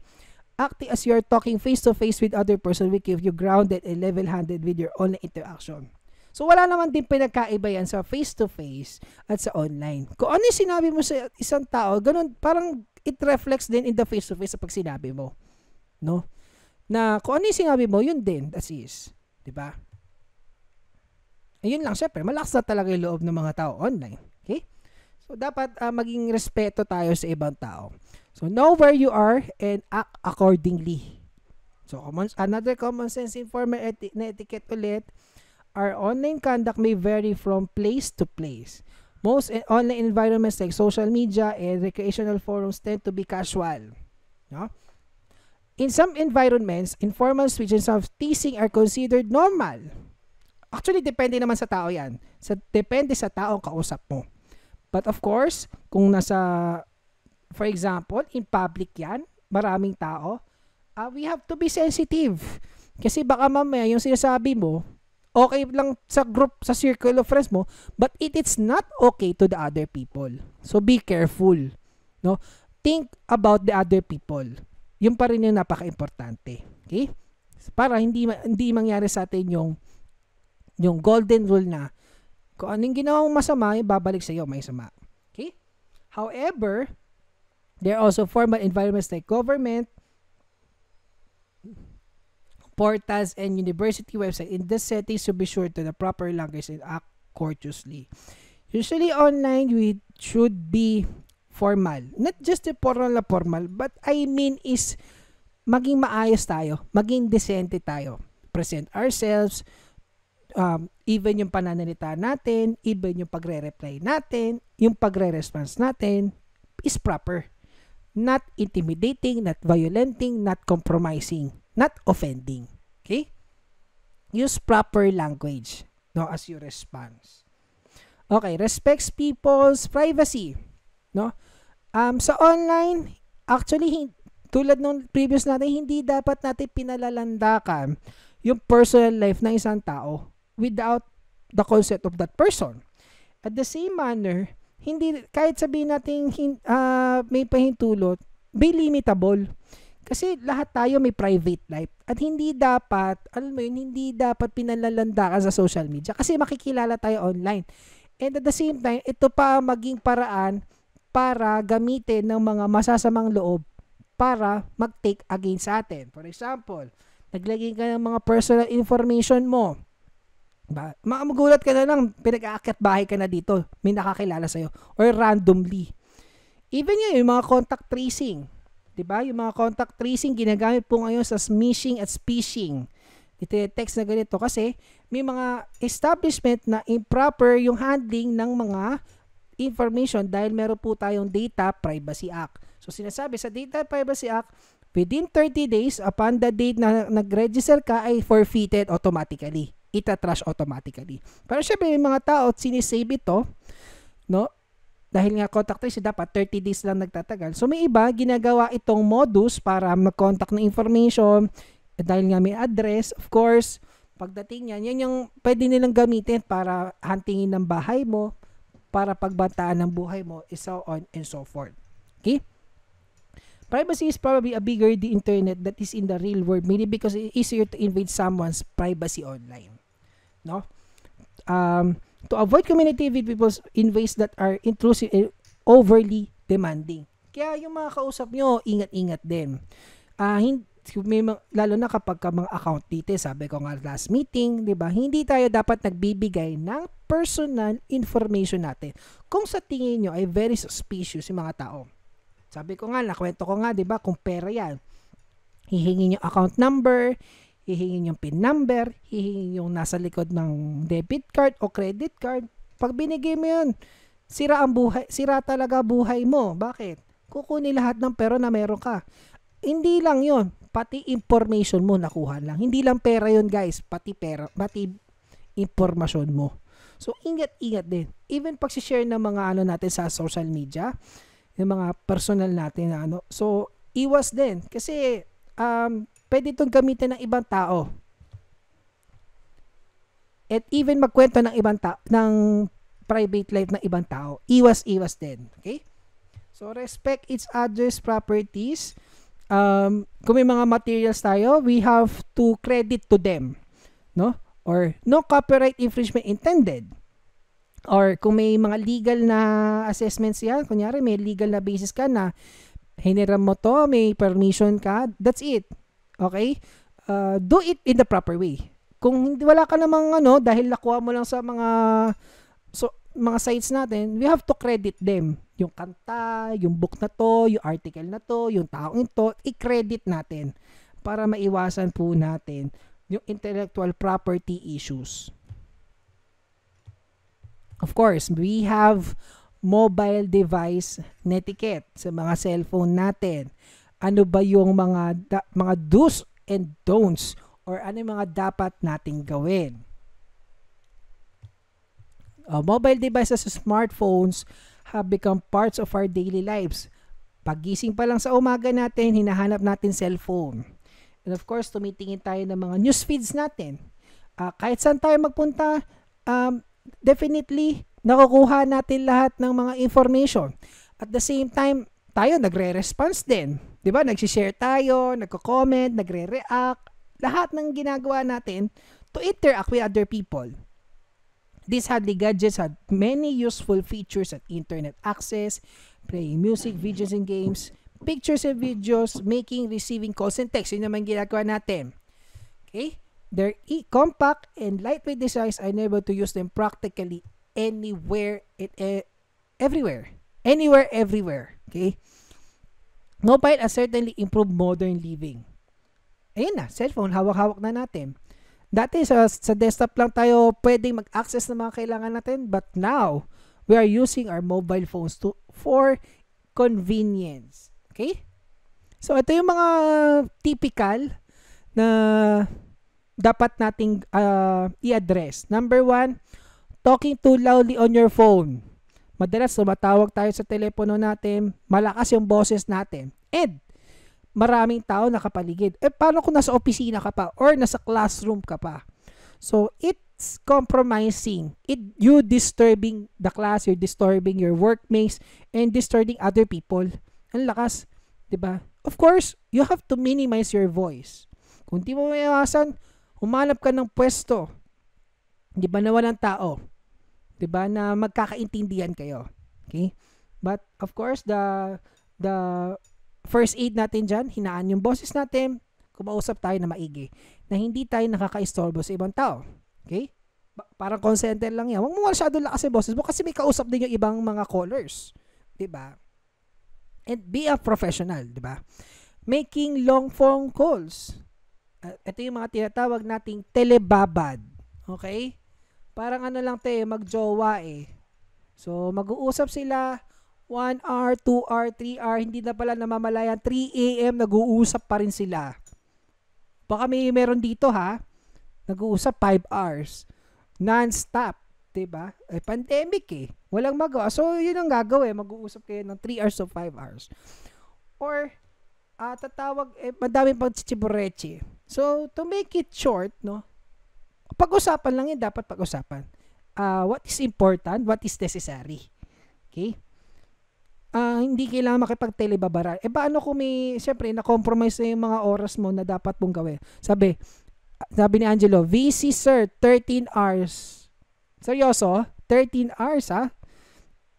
Acting as you are talking face to face with other person will keep you grounded and level-handed with your online interaction. So wala naman din pinagkaiba yan sa face to face at sa online. Kung ano yung sinabi mo sa isang tao, ganun parang it reflects din in the face to face sa pag sinabi mo. No? Na kung ano yung sinabi mo, yun din, as is. 'Di ba? Ayun lang, syempre, malakas na talaga yung loob ng mga tao online. Okay? So, dapat uh, maging respeto tayo sa ibang tao. So, know where you are and act accordingly. So, common, another common sense informal eti- na etiquette ulit, our online conduct may vary from place to place. Most online environments like social media and recreational forums tend to be casual. No? In some environments, informal switches of teasing are considered normal. Actually, depende naman sa tao yan. Sa, depende sa taong kausap mo. But of course, kung nasa, for example, in public yan, maraming tao, uh, we have to be sensitive. Kasi baka mamaya yung sinasabi mo, okay lang sa group, sa circle of friends mo, but it is not okay to the other people. So be careful. No? Think about the other people. Yung pa rin yung napaka-importante. Okay? Para hindi hindi mangyari sa atin yung yung golden rule na kung anong ginawa mong masama, babalik sa iyo may sama. Okay? However, there are also formal environments like government, portals, and university website. In this setting, so be sure to the proper language and act courteously. Usually online, we should be formal. Not just the formal na formal, but I mean is maging maayos tayo, maging decente tayo. Present ourselves, um, even yung pananalita natin, even yung pagre-reply natin, yung pagre-response natin is proper. Not intimidating, not violenting, not compromising, not offending. Okay? Use proper language no as your response. Okay, respects people's privacy. No? Um, sa online, actually, tulad nung previous natin, hindi dapat natin pinalalandakan yung personal life ng isang tao without the consent of that person. At the same manner, hindi kahit sabihin natin uh, may pahintulot, be limitable. Kasi lahat tayo may private life at hindi dapat, alam mo yun, hindi dapat pinalalandakan sa social media kasi makikilala tayo online. And at the same time, ito pa maging paraan para gamitin ng mga masasamang loob para mag-take against sa atin. For example, naglagay ka ng mga personal information mo ba, magugulat ka na lang, pinag-aakyat bahay ka na dito, may nakakilala sa'yo, or randomly. Even yun, yung mga contact tracing, di ba? Yung mga contact tracing, ginagamit po ngayon sa smishing at spishing. Ito yung text na ganito kasi may mga establishment na improper yung handling ng mga information dahil meron po tayong Data Privacy Act. So sinasabi sa Data Privacy Act, within 30 days upon the date na nag-register ka ay forfeited automatically itatrash automatically. Pero syempre, may mga tao, sinisave ito, no? Dahil nga contact trace, dapat 30 days lang nagtatagal. So, may iba, ginagawa itong modus para mag-contact ng information, dahil nga may address, of course, pagdating yan, yan yung pwede nilang gamitin para huntingin ng bahay mo, para pagbantaan ng buhay mo, and so on and so forth. Okay? Privacy is probably a bigger the internet that is in the real world, mainly because it's easier to invade someone's privacy online no? Um, to avoid communicating with people in ways that are intrusive and overly demanding. Kaya yung mga kausap nyo, ingat-ingat din. Uh, hindi, may lalo na kapag ka mga account details, sabi ko nga last meeting, 'di ba? Hindi tayo dapat nagbibigay ng personal information natin. Kung sa tingin niyo ay very suspicious yung mga tao. Sabi ko nga, nakwento ko nga, 'di ba, kung pera 'yan. Hihingi niyo account number, hihingin yung PIN number, hihingin yung nasa likod ng debit card o credit card. Pag binigay mo yun, sira ang buhay, sira talaga buhay mo. Bakit? Kukunin lahat ng pera na meron ka. Hindi lang yon pati information mo nakuha lang. Hindi lang pera yon guys, pati pera, pati information mo. So, ingat-ingat din. Even pag share ng mga ano natin sa social media, yung mga personal natin na ano. So, iwas din. Kasi, um, pwede itong gamitin ng ibang tao. At even magkwento ng ibang tao, ng private life ng ibang tao. Iwas-iwas din. Okay? So, respect each other's properties. Um, kung may mga materials tayo, we have to credit to them. No? Or no copyright infringement intended. Or kung may mga legal na assessments yan, kunyari may legal na basis ka na hiniram mo to, may permission ka, that's it. Okay? Uh, do it in the proper way. Kung hindi wala ka namang ano dahil nakuha mo lang sa mga so mga sites natin, we have to credit them. Yung kanta, yung book na to, yung article na to, yung taong ito, i-credit natin para maiwasan po natin yung intellectual property issues. Of course, we have mobile device netiquette sa mga cellphone natin ano ba yung mga da, mga do's and don'ts or ano yung mga dapat nating gawin. Uh, mobile devices, smartphones have become parts of our daily lives. Pagising pa lang sa umaga natin, hinahanap natin cellphone. And of course, tumitingin tayo ng mga news feeds natin. Uh, kahit saan tayo magpunta, um, definitely, nakukuha natin lahat ng mga information. At the same time, tayo nagre-response din. 'Di ba? Nagsi-share tayo, nagko-comment, nagre-react, lahat ng ginagawa natin to interact with other people. These handy gadgets had many useful features at internet access, playing music, videos, and games, pictures and videos, making, receiving calls and texts. Yun naman ginagawa natin. Okay? Their e compact and lightweight designs are able to use them practically anywhere, it, eh, everywhere. Anywhere, everywhere. Okay? Mobile has certainly improved modern living. Ayun na, cellphone, hawak-hawak na natin. Dati sa, sa desktop lang tayo pwedeng mag-access ng mga kailangan natin, but now, we are using our mobile phones to for convenience. Okay? So, ito yung mga typical na dapat nating uh, i-address. Number one, talking too loudly on your phone. Madalas tumatawag tayo sa telepono natin, malakas yung boses natin. And maraming tao nakapaligid. Eh, paano kung nasa opisina ka pa or nasa classroom ka pa? So, it's compromising. It, you disturbing the class, you're disturbing your workmates, and disturbing other people. Ang lakas, 'di ba? Of course, you have to minimize your voice. Kung di mo maiwasan, humanap ka ng pwesto. 'Di ba na walang tao? 'Di ba na magkakaintindihan kayo. Okay? But of course, the the first aid natin dyan, hinaan yung boses natin, kumausap tayo na maigi, na hindi tayo nakaka-istorbo sa ibang tao. Okay? Parang consenter lang yan. Huwag mo masyado lakas yung boses mo kasi may kausap din yung ibang mga callers. ba? And be a professional, ba? Making long phone calls. Uh, ito yung mga tinatawag nating telebabad. Okay? Parang ano lang tayo, magjowa eh. So, mag-uusap sila, 1 hour, 2 hour, 3 hour, hindi na pala namamalayan, 3 a.m. nag-uusap pa rin sila. Baka may meron dito ha, nag-uusap 5 hours. Non-stop, ba? Eh pandemic eh. Walang magawa. So, yun ang gagawin, mag-uusap kayo ng 3 hours to 5 hours. Or uh, tatawag eh madami pang chichibureche. So, to make it short, no? Pag-usapan lang 'yan dapat pag-usapan. Uh, what is important, what is necessary. Okay? uh, hindi kailangan makipag-telebabara. Eh paano kung may, syempre, na-compromise na yung mga oras mo na dapat mong gawin? Sabi, sabi ni Angelo, VC sir, 13 hours. Seryoso? 13 hours ha?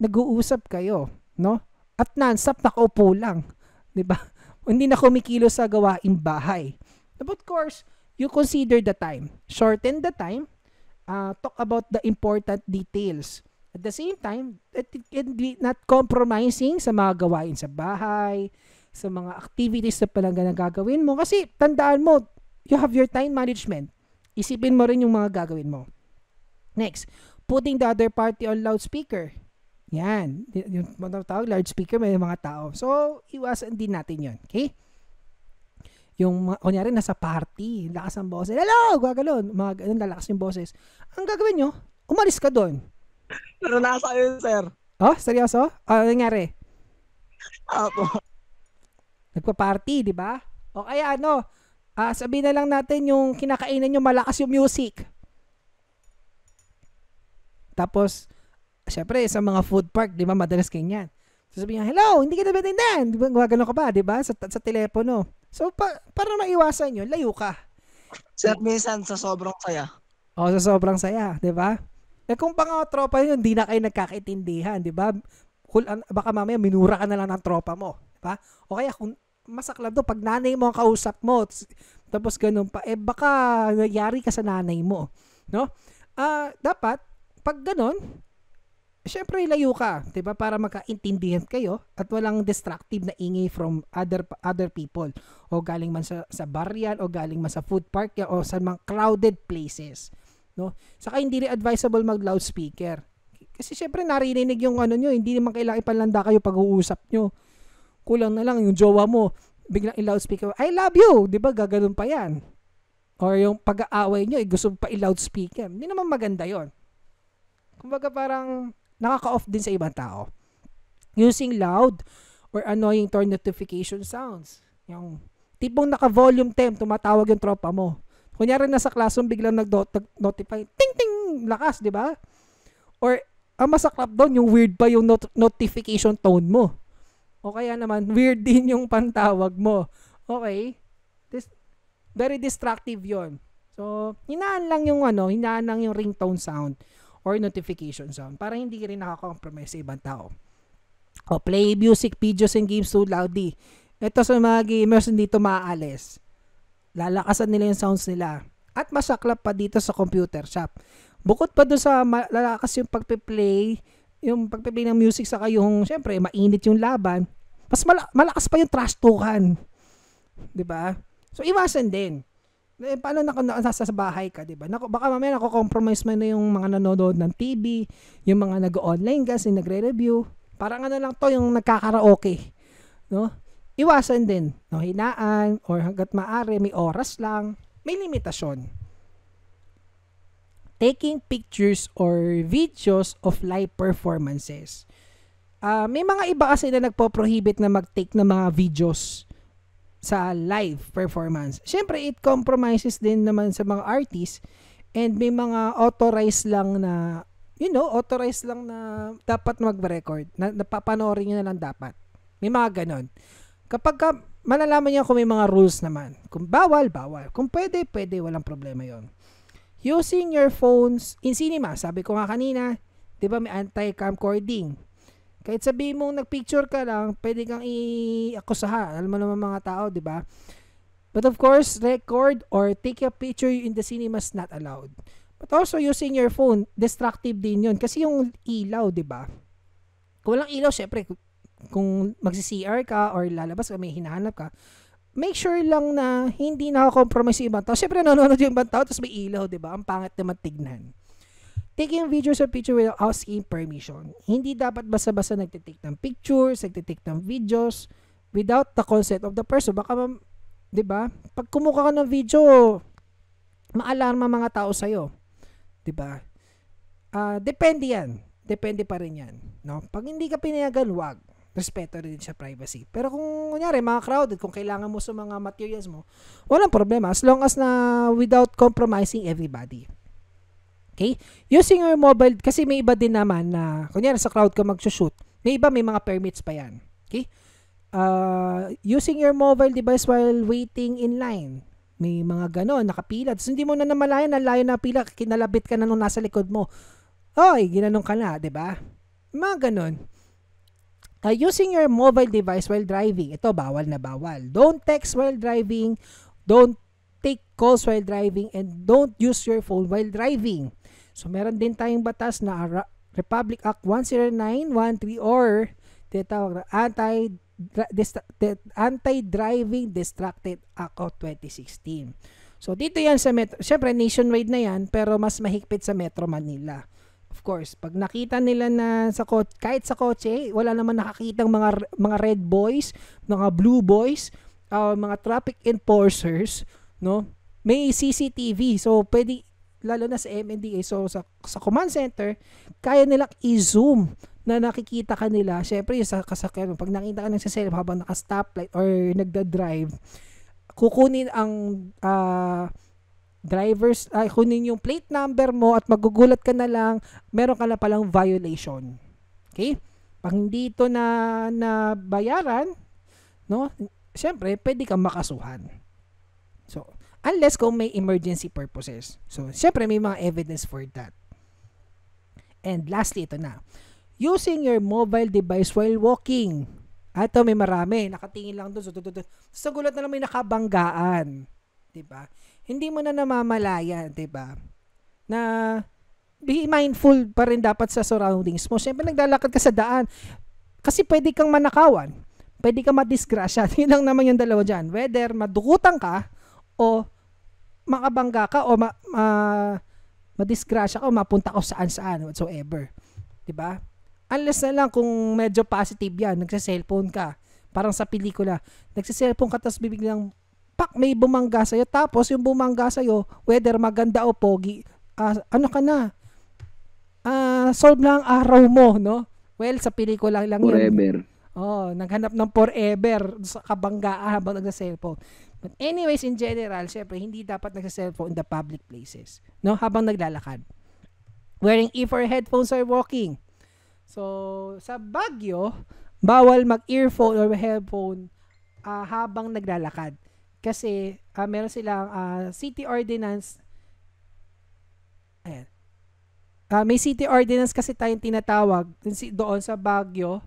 Nag-uusap kayo, no? At non-stop nakaupo lang. 'Di ba? Hindi na kumikilo sa gawaing bahay. But of course, you consider the time. Shorten the time. Uh, talk about the important details at the same time, it can be not compromising sa mga gawain sa bahay, sa mga activities na palang na gagawin mo. Kasi tandaan mo, you have your time management. Isipin mo rin yung mga gagawin mo. Next, putting the other party on loudspeaker. Yan. Yung tawag loudspeaker, may mga tao. So, iwasan din natin yon Okay? Yung, kunyari, nasa party, lakas ang boses. Hello! Gagalon. Mga ganun, lalakas yung boses. Ang gagawin nyo, umalis ka doon
Naranasan yun, sir.
Oh, seryoso? Ano nangyari?
Apo.
Nagpa-party, di ba? O kaya ano, uh, sabihin na lang natin yung kinakainan nyo malakas yung music. Tapos, syempre, sa mga food park, di ba, madalas ganyan. Sasabihin niya, hello, hindi kita maintindihan. Di ba, gumagano ka pa, di ba, sa, sa telepono. So, pa, para maiwasan yun, layo ka.
Sir, minsan sa sobrang saya.
O, sa sobrang saya, di ba? Eh kung pa nga tropa yun, hindi na kayo nagkakaintindihan, di ba? Baka mamaya minura ka na lang ng tropa mo, di ba? O kaya kung masaklap do, pag nanay mo ang kausap mo, tapos ganun pa, eh baka nagyari ka sa nanay mo, no? Ah, uh, dapat pag ganun, syempre layo ka, 'di ba? Para magkaintindihan kayo at walang destructive na ingay from other other people o galing man sa sa bar o galing man sa food park o sa mga crowded places no? Saka hindi rin advisable mag loudspeaker. Kasi syempre narinig yung ano nyo, hindi naman kailangan ipanlanda kayo pag-uusap nyo. Kulang na lang yung jowa mo, biglang i-loudspeaker, I love you, 'di ba? Gaganon pa 'yan. Or yung pag-aaway nyo, eh, gusto pa i-loudspeaker. Hindi naman maganda 'yon. Kumbaga parang nakaka-off din sa ibang tao. Using loud or annoying turn notification sounds. Yung tipong naka-volume temp, tumatawag yung tropa mo. Kunyari nasa classroom, biglang nag-notify, ting ting, lakas, di ba? Or, ang masaklap doon, yung weird pa yung not- notification tone mo. O kaya naman, weird din yung pantawag mo. Okay? This, very distractive yon So, hinaan lang yung ano, hinaan lang yung ringtone sound or notification sound para hindi rin nakakompromise sa ibang tao. O, play music, videos, and games too loudly. Ito sa mga gamers hindi ito maaalis. Lalakasan nila yung sounds nila. At masaklap pa dito sa computer shop. Bukod pa doon sa lalakas yung pagpe-play, yung pagpe-play ng music sa yung syempre mainit yung laban, mas mala- malakas pa yung trash talkan. 'Di ba? So iwasan din. Eh, paano na kung nasa sa bahay ka, 'di ba? Nako baka mamaya nako-compromise man na yung mga nanonood ng TV, yung mga nag-online kasi nagre-review. Parang ano lang to yung nagkakaraoke, no? Iwasan din, no? Hinaan or hangga't maaari may oras lang, may limitasyon. Taking pictures or videos of live performances. Uh, may mga iba kasi na nagpo-prohibit na mag-take ng mga videos sa live performance. Siyempre, it compromises din naman sa mga artists and may mga authorized lang na, you know, authorized lang na dapat mag-record. Na, napapanoorin nyo na lang dapat. May mga ganon. Kapag ka, malalaman nyo kung may mga rules naman. Kung bawal, bawal. Kung pwede, pwede. Walang problema yon Using your phones in cinema. Sabi ko nga kanina, di ba may anti-camcording. Kahit sabihin mong nagpicture ka lang, pwede kang i-akusahan. Alam mo naman mga tao, di ba? But of course, record or take a picture in the cinema is not allowed. But also, using your phone, destructive din yun. Kasi yung ilaw, di ba? Kung walang ilaw, syempre, kung magsi-CR ka or lalabas ka, may hinahanap ka, make sure lang na hindi nakakompromise yung ibang tao. Syempre, nanonood yung ibang tao, tapos may ilaw, di ba? Ang pangit naman tignan. Taking videos or picture without asking permission. Hindi dapat basta-basta nagtitake ng pictures, nagtitake ng videos without the consent of the person. Baka, 'di ba? Pag kumuha ka ng video, maalarma mga tao sa iyo. 'Di ba? Uh, depende 'yan. Depende pa rin 'yan, no? Pag hindi ka pinayagan, wag. Respeto rin sa privacy. Pero kung kunyari, mga crowded, kung kailangan mo sa mga materials mo, walang problema as long as na without compromising everybody. Okay? Using your mobile, kasi may iba din naman na, kunyari sa crowd ka mag-shoot, may iba may mga permits pa yan. Okay? Uh, using your mobile device while waiting in line. May mga ganon, nakapila. Tapos hindi mo na namalayan, ang layo na pila, kinalabit ka na nung nasa likod mo. Oy, ginanong ka na, ba? Diba? Mga ganon. Uh, using your mobile device while driving. Ito, bawal na bawal. Don't text while driving. Don't take calls while driving. And don't use your phone while driving. So, meron din tayong batas na Republic Act 10913 or tinatawag na anti Anti-Driving Distracted Act of 2016. So, dito yan sa Metro. Siyempre, nationwide na yan, pero mas mahigpit sa Metro Manila. Of course, pag nakita nila na sa kotse, kahit sa kotse, wala naman nakakitang mga mga red boys, mga blue boys, uh, mga traffic enforcers, no? May CCTV. So, pwede lalo na sa MNDA. So, sa, sa command center, kaya nilang i-zoom na nakikita ka nila. Siyempre, sa kasakyan, pag nakita ka ng sasakyan habang naka-stoplight or nagda-drive, kukunin ang uh, drivers, ay uh, kunin yung plate number mo at magugulat ka na lang, meron ka na palang violation. Okay? Pag hindi ito na, na bayaran, no, siyempre, pwede kang makasuhan. Unless kung may emergency purposes. So, syempre may mga evidence for that. And lastly, ito na. Using your mobile device while walking. Ito may marami. Nakatingin lang doon. So, sa gulat na lang may nakabanggaan. ba? Hindi mo na namamalayan, 'di ba? Na be mindful pa rin dapat sa surroundings mo. Siyempre, naglalakad ka sa daan. Kasi pwede kang manakawan. Pwede kang madisgrasya. Yun lang naman yung dalawa dyan. Whether madukutan ka o makabangga ka o ma, ma madisgrasya ka o mapunta ka saan saan whatsoever. 'Di ba? Unless na lang kung medyo positive 'yan, nagse-cellphone ka. Parang sa pelikula, nagse-cellphone ka tapos bibiglang pak may bumangga sa'yo tapos yung bumangga sa'yo whether maganda o pogi uh, ano ka na ah solve lang ang araw mo, no? Well, sa pelikula lang yun.
Forever.
Oh, naghanap ng forever sa kabanggaan habang nagsa-cellphone. But anyways, in general, syempre, hindi dapat nagsa-cellphone in the public places. No? Habang naglalakad. Wearing ear for headphones or walking. So, sa Baguio, bawal mag-earphone or headphone ah, habang naglalakad. Kasi ah, meron silang ah, city ordinance Ayan. Ah, may city ordinance kasi tayong tinatawag doon sa Baguio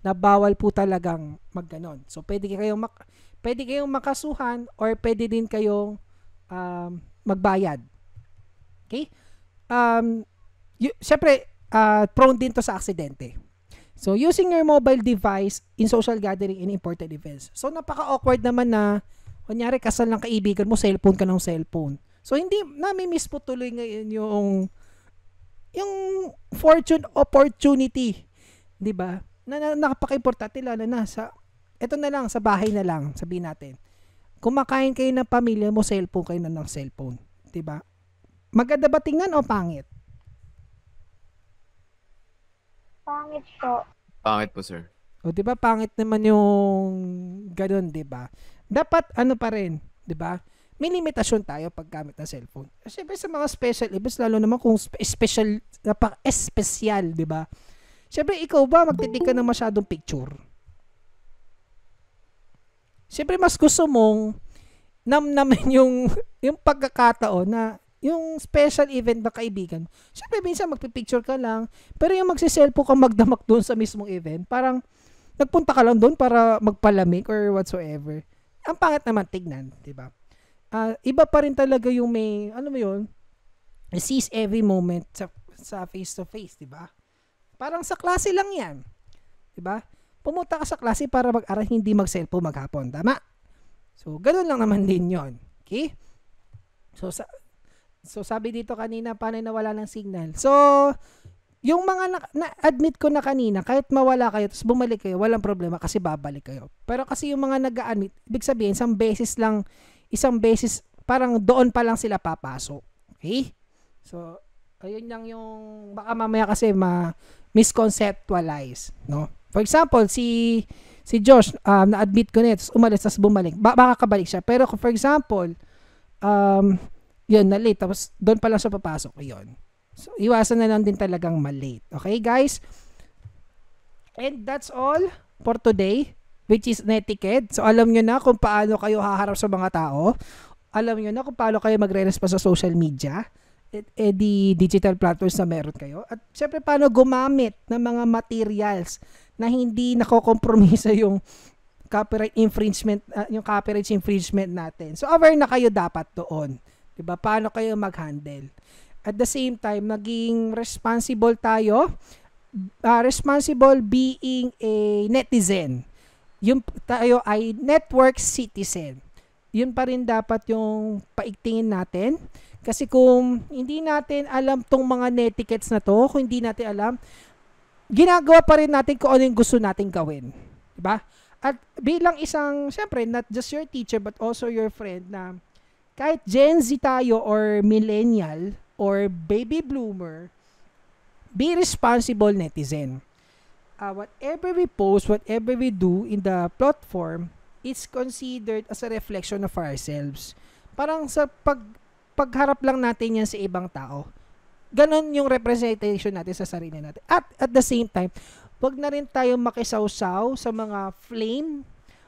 na bawal po talagang magganon. So pwede kayong mak pwede kayong makasuhan or pwede din kayong um, magbayad. Okay? Um y- syempre ah, prone din to sa aksidente. So using your mobile device in social gathering and important events. So napaka-awkward naman na kunyari kasal ng kaibigan mo, cellphone ka ng cellphone. So hindi nami-miss po tuloy ngayon yung yung fortune opportunity, 'di ba? Na, na nakapaka-importante lalo na sa eto na lang sa bahay na lang, sabihin natin. Kumakain kayo ng pamilya mo, cellphone kayo na ng cellphone, 'di ba? Maganda ba tingnan o pangit?
Pangit po.
Pangit po, sir.
O 'di ba pangit naman yung ganun, 'di ba? Dapat ano pa rin, 'di ba? May limitasyon tayo paggamit ng cellphone. Siyempre sa mga special events lalo naman kung spe- special napaka espesyal, 'di ba? Siyempre ikaw ba magtitik ka ng masyadong picture? Siyempre mas gusto mong namnamin yung yung pagkakataon na yung special event ng kaibigan. Siyempre minsan magpipicture ka lang, pero yung magsiselfo ka magdamak doon sa mismong event, parang nagpunta ka lang doon para magpalamig or whatsoever. Ang pangit naman tignan, 'di ba? Ah, iba pa rin talaga yung may ano mo 'yun? Seize every moment sa sa face to face, 'di ba? Parang sa klase lang 'yan. 'Di ba? Pumunta ka sa klase para mag-aral, hindi mag-cellphone maghapon, tama? So, ganun lang naman din 'yon. Okay? So sa So sabi dito kanina paano nawala ng signal. So yung mga na, na-admit ko na kanina, kahit mawala kayo, tapos bumalik kayo, walang problema kasi babalik kayo. Pero kasi yung mga nag-admit, ibig sabihin, isang beses lang, isang beses, parang doon pa lang sila papasok. Okay? So, ayun lang yung, baka mamaya kasi ma misconceptualize, no? For example, si si Josh, um, na-admit ko na, tapos umalis, tapos bumalik. Ba- baka kabalik siya. Pero for example, um, yun, na late, tapos doon pa lang siya papasok, yun. So, iwasan na lang din talagang malate. Okay, guys? And that's all for today, which is netiquette. So, alam nyo na kung paano kayo haharap sa mga tao. Alam nyo na kung paano kayo magre-response sa social media. Eh, di digital platforms na meron kayo. At syempre, paano gumamit ng mga materials na hindi nakokompromisa yung copyright infringement, uh, yung copyright infringement natin. So, aware na kayo dapat doon. 'Di ba? Paano kayo mag-handle? At the same time, maging responsible tayo. Uh, responsible being a netizen. Yung tayo ay network citizen. Yun pa rin dapat yung paigtingin natin. Kasi kung hindi natin alam tong mga netiquettes na to, kung hindi natin alam, ginagawa pa rin natin kung ano yung gusto natin gawin. Diba? At bilang isang, syempre, not just your teacher, but also your friend na kahit Gen Z tayo or millennial or baby bloomer, be responsible netizen. Uh, whatever we post, whatever we do in the platform, it's considered as a reflection of ourselves. Parang sa pag pagharap lang natin yan sa ibang tao. Ganon yung representation natin sa sarili natin. At at the same time, wag na rin tayo makisawsaw sa mga flame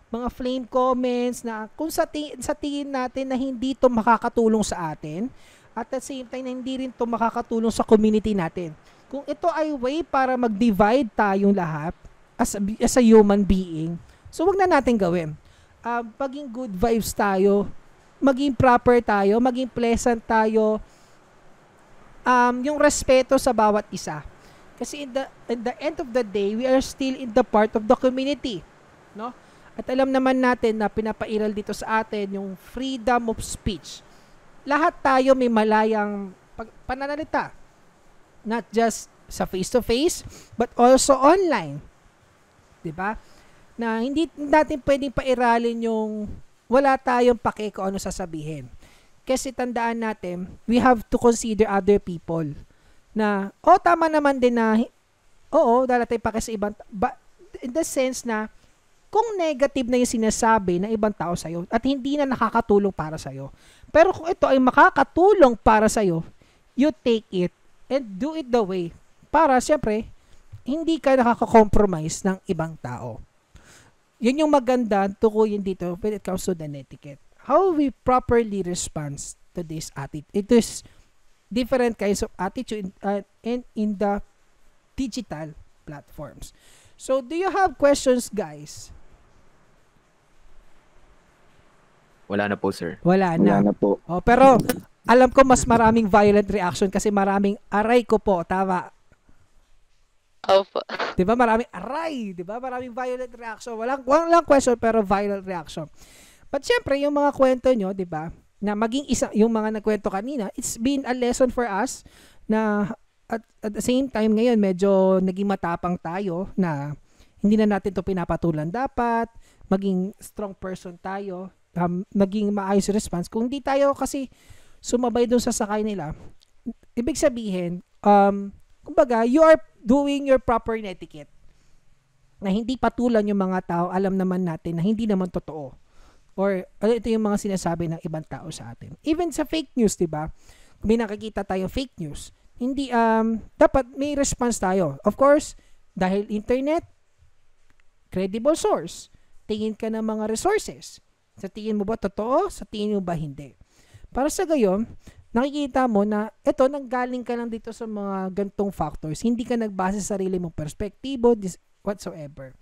mga flame comments na kung sa, ting- sa tingin natin na hindi to makakatulong sa atin at at the same time na hindi rin to makakatulong sa community natin. Kung ito ay way para mag-divide tayong lahat as a, as a human being, so wag na natin gawin. Uh, maging good vibes tayo, maging proper tayo, maging pleasant tayo, um, yung respeto sa bawat isa. Kasi in the, in the end of the day, we are still in the part of the community. No? At alam naman natin na pinapairal dito sa atin yung freedom of speech. Lahat tayo may malayang pag- pananalita. Not just sa face-to-face, but also online. 'Di ba? Na hindi natin pwedeng pairalin yung wala tayong pake kung ano sasabihin. Kasi tandaan natin, we have to consider other people na, oh, tama naman din na, oo, dalatay pa kasi ibang, but in the sense na, kung negative na yung sinasabi ng ibang tao sa'yo at hindi na nakakatulong para sa'yo. Pero kung ito ay makakatulong para sa'yo, you take it and do it the way para siyempre hindi ka nakaka-compromise ng ibang tao. Yun yung maganda tukuyin dito when it comes to the etiquette. How we properly respond to this attitude. It is different kinds of attitude uh, and in the digital platforms. So, do you have questions, guys?
Wala na po, sir.
Wala na.
Wala na po.
Oh, pero alam ko mas maraming violent reaction kasi maraming aray ko po, tama.
Opo.
'Di ba? Maraming aray, 'di ba? Maraming violent reaction. Walang walang question pero violent reaction. But syempre, yung mga kwento nyo, 'di ba? Na maging isa yung mga nagkwento kanina, it's been a lesson for us na at, at the same time ngayon medyo naging matapang tayo na hindi na natin to pinapatulan dapat, maging strong person tayo, um, maging maayos response. Kung hindi tayo kasi sumabay doon sa sakay nila, ibig sabihin, um, kumbaga, you are doing your proper etiquette na hindi patulan yung mga tao, alam naman natin na hindi naman totoo. Or ano, ito yung mga sinasabi ng ibang tao sa atin. Even sa fake news, 'di ba? May nakikita tayo fake news, hindi um dapat may response tayo. Of course, dahil internet credible source. Tingin ka ng mga resources. Sa tingin mo ba totoo? Sa tingin mo ba hindi? Para sa gayon, nakikita mo na ito, nanggaling ka lang dito sa mga gantong factors. Hindi ka nagbase sa sarili mong perspektibo, whatsoever.